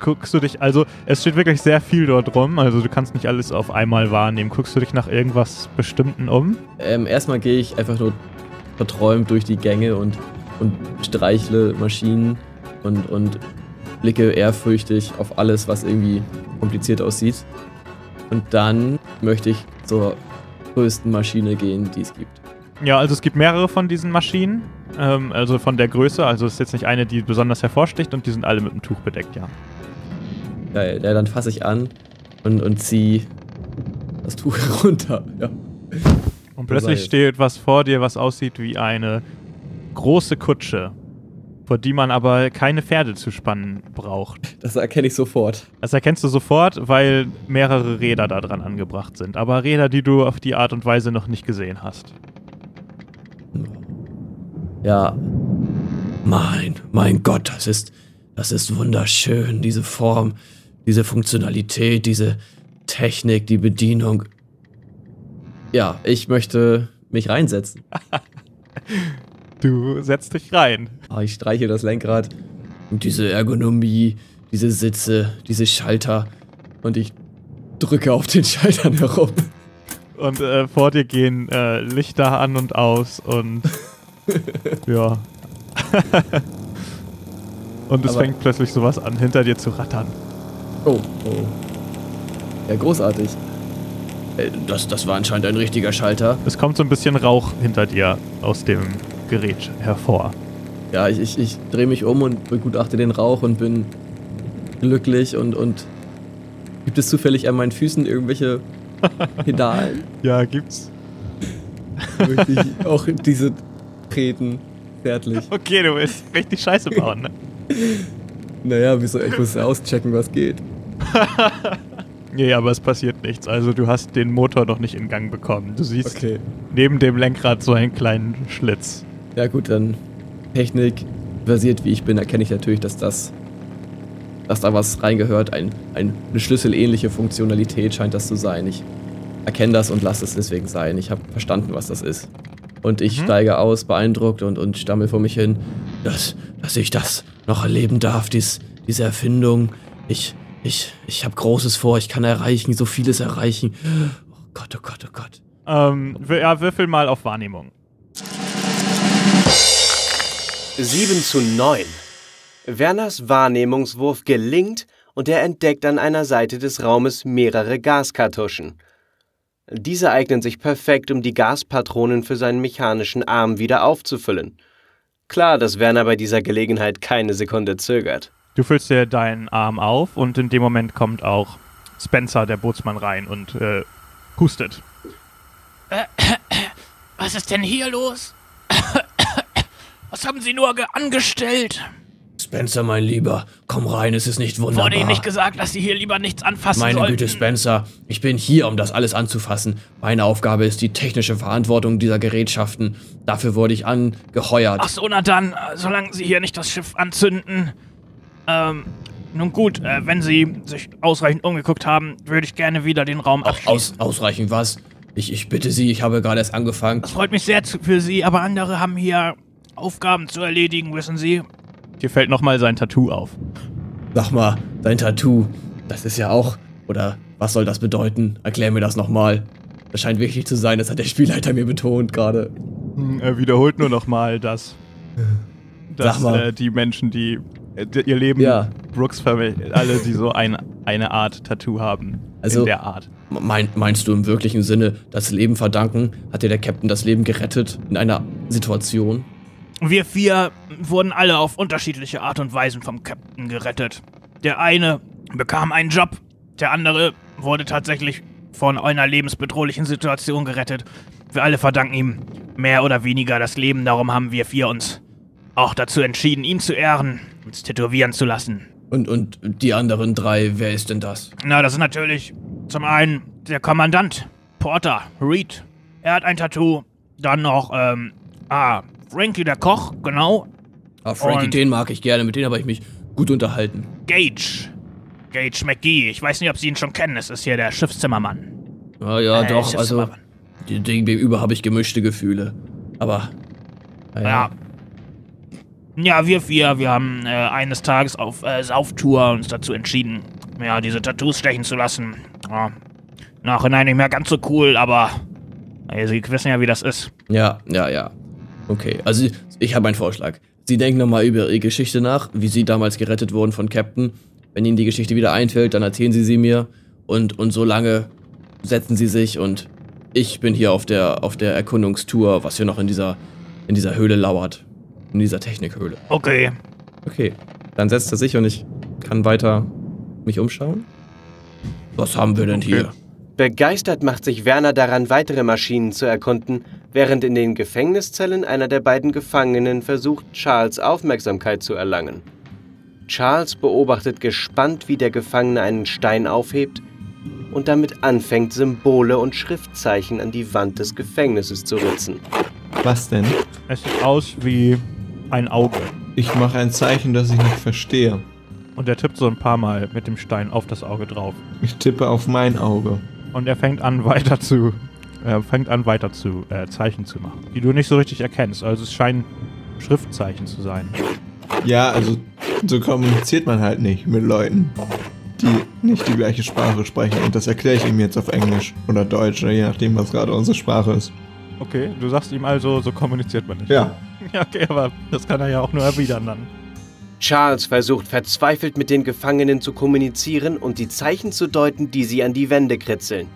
Guckst du dich, also es steht wirklich sehr viel dort rum, also du kannst nicht alles auf einmal wahrnehmen. Guckst du dich nach irgendwas Bestimmten um? Ähm, erstmal gehe ich einfach nur verträumt durch die Gänge und, und streichle Maschinen und, und blicke ehrfürchtig auf alles, was irgendwie kompliziert aussieht. Und dann möchte ich zur größten Maschine gehen, die es gibt. Ja, also es gibt mehrere von diesen Maschinen, ähm, also von der Größe, also es ist jetzt nicht eine, die besonders hervorsticht und die sind alle mit einem Tuch bedeckt, ja. Geil, ja, dann fasse ich an und, und ziehe das Tuch herunter. Ja. Und plötzlich steht was vor dir, was aussieht wie eine große Kutsche, vor die man aber keine Pferde zu spannen braucht. Das erkenne ich sofort. Das erkennst du sofort, weil mehrere Räder da dran angebracht sind. Aber Räder, die du auf die Art und Weise noch nicht gesehen hast. Ja. Mein, mein Gott, das ist, das ist wunderschön, diese Form, diese Funktionalität, diese Technik, die Bedienung. Ja, ich möchte mich reinsetzen. Du setzt dich rein. Ah, Ich streiche das Lenkrad und diese Ergonomie, diese Sitze, diese Schalter und ich drücke auf den Schaltern herum. Und äh, vor dir gehen äh, Lichter an und aus und ja. und es Aber- fängt plötzlich sowas an, hinter dir zu rattern. Oh, oh. Ja, großartig. Äh, Das, das war anscheinend ein richtiger Schalter. Es kommt so ein bisschen Rauch hinter dir aus dem Gerät hervor. Ja, ich, ich, ich drehe mich um und begutachte den Rauch und bin glücklich und, und gibt es zufällig an meinen Füßen irgendwelche Pedalen? Ja, gibt's. Möchte ich auch diese treten, zärtlich. Okay, du willst richtig Scheiße bauen, ne? Naja, wieso? Ich muss auschecken, was geht. Nee, aber es passiert nichts. Also du hast den Motor noch nicht in Gang bekommen. Du siehst Okay. neben dem Lenkrad so einen kleinen Schlitz. Ja gut, dann Technik versiert wie ich bin, erkenne ich natürlich, dass das, dass da was reingehört. Ein, ein, eine schlüsselähnliche Funktionalität scheint das zu sein. Ich erkenne das und lasse es deswegen sein. Ich habe verstanden, was das ist. Und ich Mhm. steige aus, beeindruckt und, und stammel vor mich hin, dass, dass ich das noch erleben darf, dies, diese Erfindung. Ich, ich, ich habe Großes vor, ich kann erreichen, so vieles erreichen. Oh Gott, oh Gott, oh Gott. Ähm, wir- ja, würfel mal auf Wahrnehmung. 7 zu 9. Werners Wahrnehmungswurf gelingt und er entdeckt an einer Seite des Raumes mehrere Gaskartuschen. Diese eignen sich perfekt, um die Gaspatronen für seinen mechanischen Arm wieder aufzufüllen. Klar, dass Werner bei dieser Gelegenheit keine Sekunde zögert. Du füllst dir deinen Arm auf und in dem Moment kommt auch Spencer, der Bootsmann, rein und äh, hustet. Was ist denn hier los? Was haben Sie nur ge- angestellt? Spencer, mein Lieber, komm rein, es ist nicht wunderbar. Wurde Ihnen nicht gesagt, dass Sie hier lieber nichts anfassen Meine sollten? Güte, Spencer, ich bin hier, um das alles anzufassen. Meine Aufgabe ist die technische Verantwortung dieser Gerätschaften. Dafür wurde ich angeheuert. Ach so, na dann, äh, solange Sie hier nicht das Schiff anzünden. Ähm, nun gut, äh, wenn Sie sich ausreichend umgeguckt haben, würde ich gerne wieder den Raum abschließen. aus, ausreichend was? Ich, ich bitte Sie, ich habe gerade erst angefangen. Das freut mich sehr für Sie, aber andere haben hier Aufgaben zu erledigen, wissen Sie. Dir fällt nochmal sein Tattoo auf. Sag mal, dein Tattoo, das ist ja auch. Oder was soll das bedeuten? Erklär mir das nochmal. Das scheint wichtig zu sein, das hat der Spielleiter mir betont gerade. Hm, Er wiederholt nur nochmal, dass, dass äh, die Menschen, die, äh, ihr Leben Ja. Brooks Family, alle, die so ein, eine Art Tattoo haben, Also, in der Art. Mein, meinst du im wirklichen Sinne das Leben verdanken? Hat dir der Captain das Leben gerettet in einer Situation? Wir vier wurden alle auf unterschiedliche Art und Weisen vom Captain gerettet. Der eine bekam einen Job, der andere wurde tatsächlich von einer lebensbedrohlichen Situation gerettet. Wir alle verdanken ihm mehr oder weniger das Leben, darum haben wir vier uns auch dazu entschieden, ihn zu ehren, uns tätowieren zu lassen. Und, und die anderen drei, wer ist denn das? Na, das ist natürlich zum einen der Kommandant, Porter, Reed. Er hat ein Tattoo. Dann noch, ähm, ah, Frankie der Koch, genau. Ah, Frankie, Und- den mag ich gerne, mit dem habe ich mich gut unterhalten. Gage. Gage McGee. Ich weiß nicht, ob Sie ihn schon kennen. Es ist hier der Schiffszimmermann. Ah, ja, Äh, doch, also gegenüber habe ich gemischte Gefühle. Aber, naja, Ja. Ja, wir vier, wir haben äh, eines Tages auf äh, Sauftour uns dazu entschieden, ja, diese Tattoos stechen zu lassen. Ja. Nachhinein nicht mehr ganz so cool, aber äh, Sie wissen ja, wie das ist. ja, ja, ja. Okay, also ich habe einen Vorschlag. Sie denken nochmal über Ihre Geschichte nach, wie Sie damals gerettet wurden von Captain. Wenn Ihnen die Geschichte wieder einfällt, dann erzählen Sie sie mir. Und, und so lange setzen Sie sich und ich bin hier auf der, auf der Erkundungstour, was hier noch in dieser, in dieser Höhle lauert. In dieser Technikhöhle. Okay. Okay, dann setzt er sich und ich kann weiter mich umschauen. Was haben wir denn hier? Begeistert macht sich Werner daran, weitere Maschinen zu erkunden, während in den Gefängniszellen einer der beiden Gefangenen versucht, Charles Aufmerksamkeit zu erlangen. Charles beobachtet gespannt, wie der Gefangene einen Stein aufhebt und damit anfängt, Symbole und Schriftzeichen an die Wand des Gefängnisses zu ritzen. Was denn? Es sieht aus wie ein Auge. Ich mache ein Zeichen, das ich nicht verstehe. Und er tippt so ein paar Mal mit dem Stein auf das Auge drauf. Ich tippe auf mein Auge. Und er fängt an weiter zu. Er fängt an weiter zu äh, Zeichen zu machen, die du nicht so richtig erkennst. Also es scheinen Schriftzeichen zu sein. Ja, also so kommuniziert man halt nicht mit Leuten, die nicht die gleiche Sprache sprechen. Und das erkläre ich ihm jetzt auf Englisch oder Deutsch, oder je nachdem, was gerade unsere Sprache ist. Okay, du sagst ihm also, so kommuniziert man nicht. Ja. Ja, okay, aber das kann er ja auch nur erwidern dann. Charles versucht verzweifelt mit den Gefangenen zu kommunizieren und die Zeichen zu deuten, die sie an die Wände kritzeln.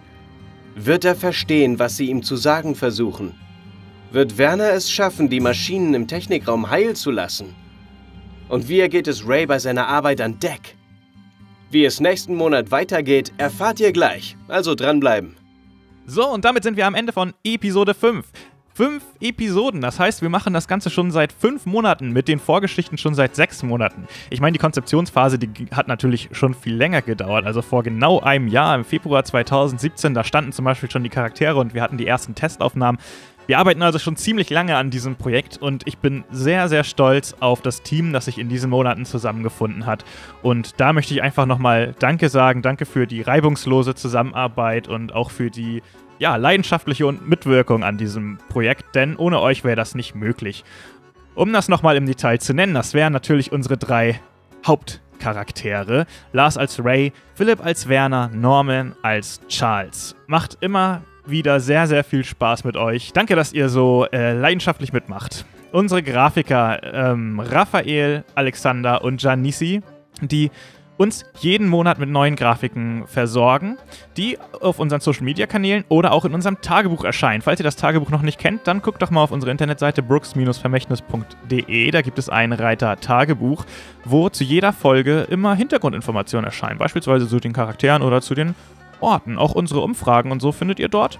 Wird er verstehen, was sie ihm zu sagen versuchen? Wird Werner es schaffen, die Maschinen im Technikraum heil zu lassen? Und wie ergeht es Ray bei seiner Arbeit an Deck? Wie es nächsten Monat weitergeht, erfahrt ihr gleich. Also dranbleiben. So, und damit sind wir am Ende von Episode 5. Fünf Episoden, das heißt, wir machen das Ganze schon seit fünf Monaten, mit den Vorgeschichten schon seit sechs Monaten. Ich meine, die Konzeptionsphase, die hat natürlich schon viel länger gedauert. Also vor genau einem Jahr, im Februar 2017, da standen zum Beispiel schon die Charaktere und wir hatten die ersten Testaufnahmen. Wir arbeiten also schon ziemlich lange an diesem Projekt und ich bin sehr, sehr stolz auf das Team, das sich in diesen Monaten zusammengefunden hat. Und da möchte ich einfach nochmal Danke sagen. Danke für die reibungslose Zusammenarbeit und auch für die ja, leidenschaftliche Mitwirkung an diesem Projekt, denn ohne euch wäre das nicht möglich. Um das nochmal im Detail zu nennen, das wären natürlich unsere drei Hauptcharaktere. Lars als Ray, Philipp als Werner, Norman als Charles. Macht immer wieder sehr, sehr viel Spaß mit euch. Danke, dass ihr so äh, leidenschaftlich mitmacht. Unsere Grafiker ähm, Raphael, Alexander und Janisi, die uns jeden Monat mit neuen Grafiken versorgen, die auf unseren Social Media Kanälen oder auch in unserem Tagebuch erscheinen. Falls ihr das Tagebuch noch nicht kennt, dann guckt doch mal auf unsere Internetseite brooks-vermächtnis.de. Da gibt es einen Reiter Tagebuch, wo zu jeder Folge immer Hintergrundinformationen erscheinen, beispielsweise zu den Charakteren oder zu den Orten. Auch unsere Umfragen und so findet ihr dort.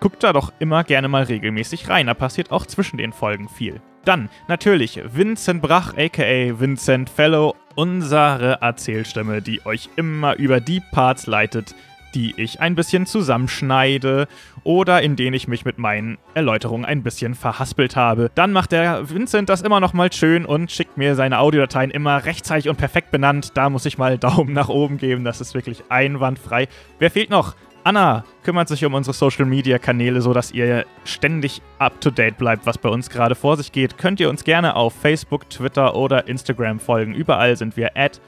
Guckt da doch immer gerne mal regelmäßig rein, da passiert auch zwischen den Folgen viel. Dann natürlich Vincent Brach, aka Vincent Fellow, unsere Erzählstimme, die euch immer über die Parts leitet, die ich ein bisschen zusammenschneide oder in denen ich mich mit meinen Erläuterungen ein bisschen verhaspelt habe. Dann macht der Vincent das immer noch mal schön und schickt mir seine Audiodateien immer rechtzeitig und perfekt benannt. Da muss ich mal Daumen nach oben geben, das ist wirklich einwandfrei. Wer fehlt noch? Anna kümmert sich um unsere Social Media Kanäle, sodass ihr ständig up to date bleibt, was bei uns gerade vor sich geht. Könnt ihr uns gerne auf Facebook, Twitter oder Instagram folgen. Überall sind wir at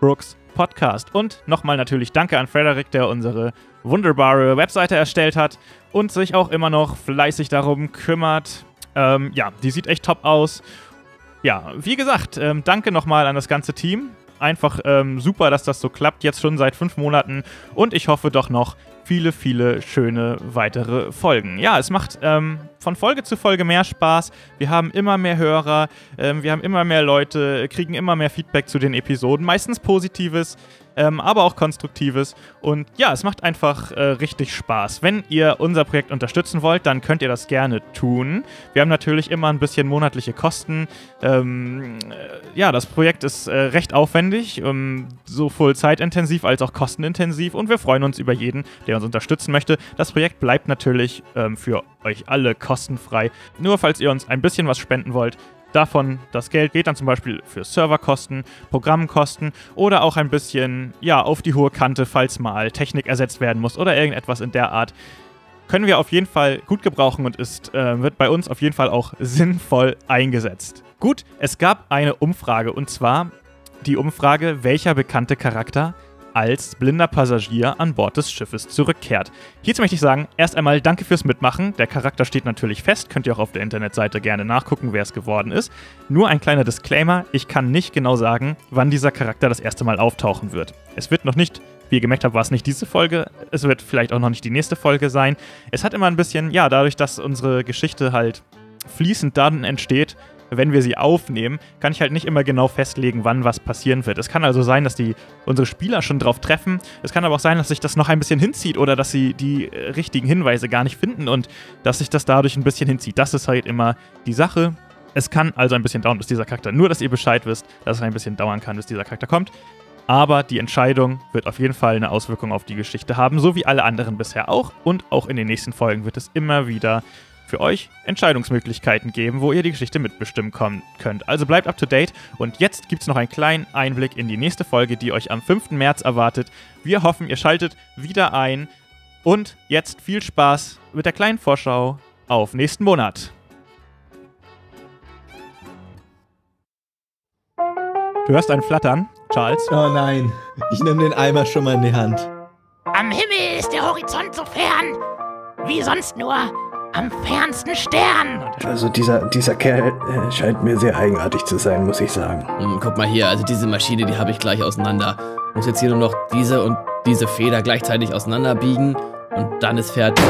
Brooks Podcast. Und nochmal natürlich Danke an Frederik, der unsere wunderbare Webseite erstellt hat und sich auch immer noch fleißig darum kümmert. Ähm, ja, die sieht echt top aus. Ja, wie gesagt, ähm, danke nochmal an das ganze Team. einfach ähm, super, dass das so klappt, jetzt schon seit fünf Monaten. Und ich hoffe doch noch viele, viele schöne weitere Folgen. Ja, es macht ähm, von Folge zu Folge mehr Spaß. Wir haben immer mehr Hörer, ähm, wir haben immer mehr Leute, kriegen immer mehr Feedback zu den Episoden, meistens positives ähm, aber auch Konstruktives. Und ja, es macht einfach äh, richtig Spaß. Wenn ihr unser Projekt unterstützen wollt, dann könnt ihr das gerne tun. Wir haben natürlich immer ein bisschen monatliche Kosten. Ähm, äh, ja, das Projekt ist äh, recht aufwendig, ähm, sowohl zeitintensiv als auch kostenintensiv. Und wir freuen uns über jeden, der uns unterstützen möchte. Das Projekt bleibt natürlich ähm, für euch alle kostenfrei. Nur falls ihr uns ein bisschen was spenden wollt, Davon das Geld geht dann zum Beispiel für Serverkosten, Programmkosten oder auch ein bisschen ja auf die hohe Kante, falls mal Technik ersetzt werden muss oder irgendetwas in der Art. Können wir auf jeden Fall gut gebrauchen und ist, äh, wird bei uns auf jeden Fall auch sinnvoll eingesetzt. Gut, es gab eine Umfrage und zwar die Umfrage, welcher bekannte Charakter als blinder Passagier an Bord des Schiffes zurückkehrt. Hierzu möchte ich sagen, erst einmal danke fürs Mitmachen. Der Charakter steht natürlich fest, könnt ihr auch auf der Internetseite gerne nachgucken, wer es geworden ist. Nur ein kleiner Disclaimer, ich kann nicht genau sagen, wann dieser Charakter das erste Mal auftauchen wird. Es wird noch nicht wie ihr gemerkt habt, war es nicht diese Folge. Es wird vielleicht auch noch nicht die nächste Folge sein. Es hat immer ein bisschen, ja, dadurch, dass unsere Geschichte halt fließend dann entsteht, wenn wir sie aufnehmen, kann ich halt nicht immer genau festlegen, wann was passieren wird. Es kann also sein, dass die unsere Spieler schon drauf treffen. Es kann aber auch sein, dass sich das noch ein bisschen hinzieht oder dass sie die äh, richtigen Hinweise gar nicht finden und dass sich das dadurch ein bisschen hinzieht. Das ist halt immer die Sache. Es kann also ein bisschen dauern, bis dieser Charakter, nur dass ihr Bescheid wisst, dass es ein bisschen dauern kann, bis dieser Charakter kommt. Aber die Entscheidung wird auf jeden Fall eine Auswirkung auf die Geschichte haben, so wie alle anderen bisher auch. Und auch in den nächsten Folgen wird es immer wieder für euch Entscheidungsmöglichkeiten geben, wo ihr die Geschichte mitbestimmen könnt. Also bleibt up to date und jetzt gibt es noch einen kleinen Einblick in die nächste Folge, die euch am 5. März erwartet. Wir hoffen, ihr schaltet wieder ein und jetzt viel Spaß mit der kleinen Vorschau auf nächsten Monat. Du hörst ein Flattern, Charles. Oh nein, ich nehme den Eimer schon mal in die Hand. Am Himmel ist der Horizont so fern, wie sonst nur am fernsten Stern. Also dieser, dieser Kerl äh, scheint mir sehr eigenartig zu sein, muss ich sagen. Hm, guck mal hier, also diese Maschine, die habe ich gleich auseinander. Muss jetzt hier nur noch diese und diese Feder gleichzeitig auseinanderbiegen und dann ist fertig.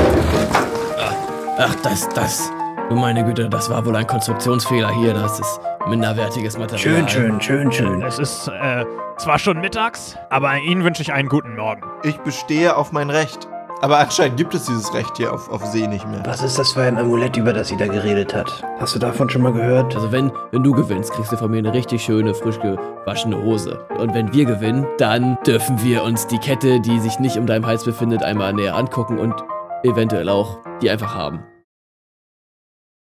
Ach, ach das, das. Du meine Güte, das war wohl ein Konstruktionsfehler hier. Das ist minderwertiges Material. Schön, schön, schön, schön. Es ist äh, zwar schon mittags, aber Ihnen wünsche ich einen guten Morgen. Ich bestehe auf mein Recht. Aber anscheinend gibt es dieses Recht hier auf, auf See nicht mehr. Was ist das für ein Amulett, über das sie da geredet hat? Hast du davon schon mal gehört? Also wenn, wenn du gewinnst, kriegst du von mir eine richtig schöne, frisch gewaschene Hose. Und wenn wir gewinnen, dann dürfen wir uns die Kette, die sich nicht um deinem Hals befindet, einmal näher angucken und eventuell auch die einfach haben.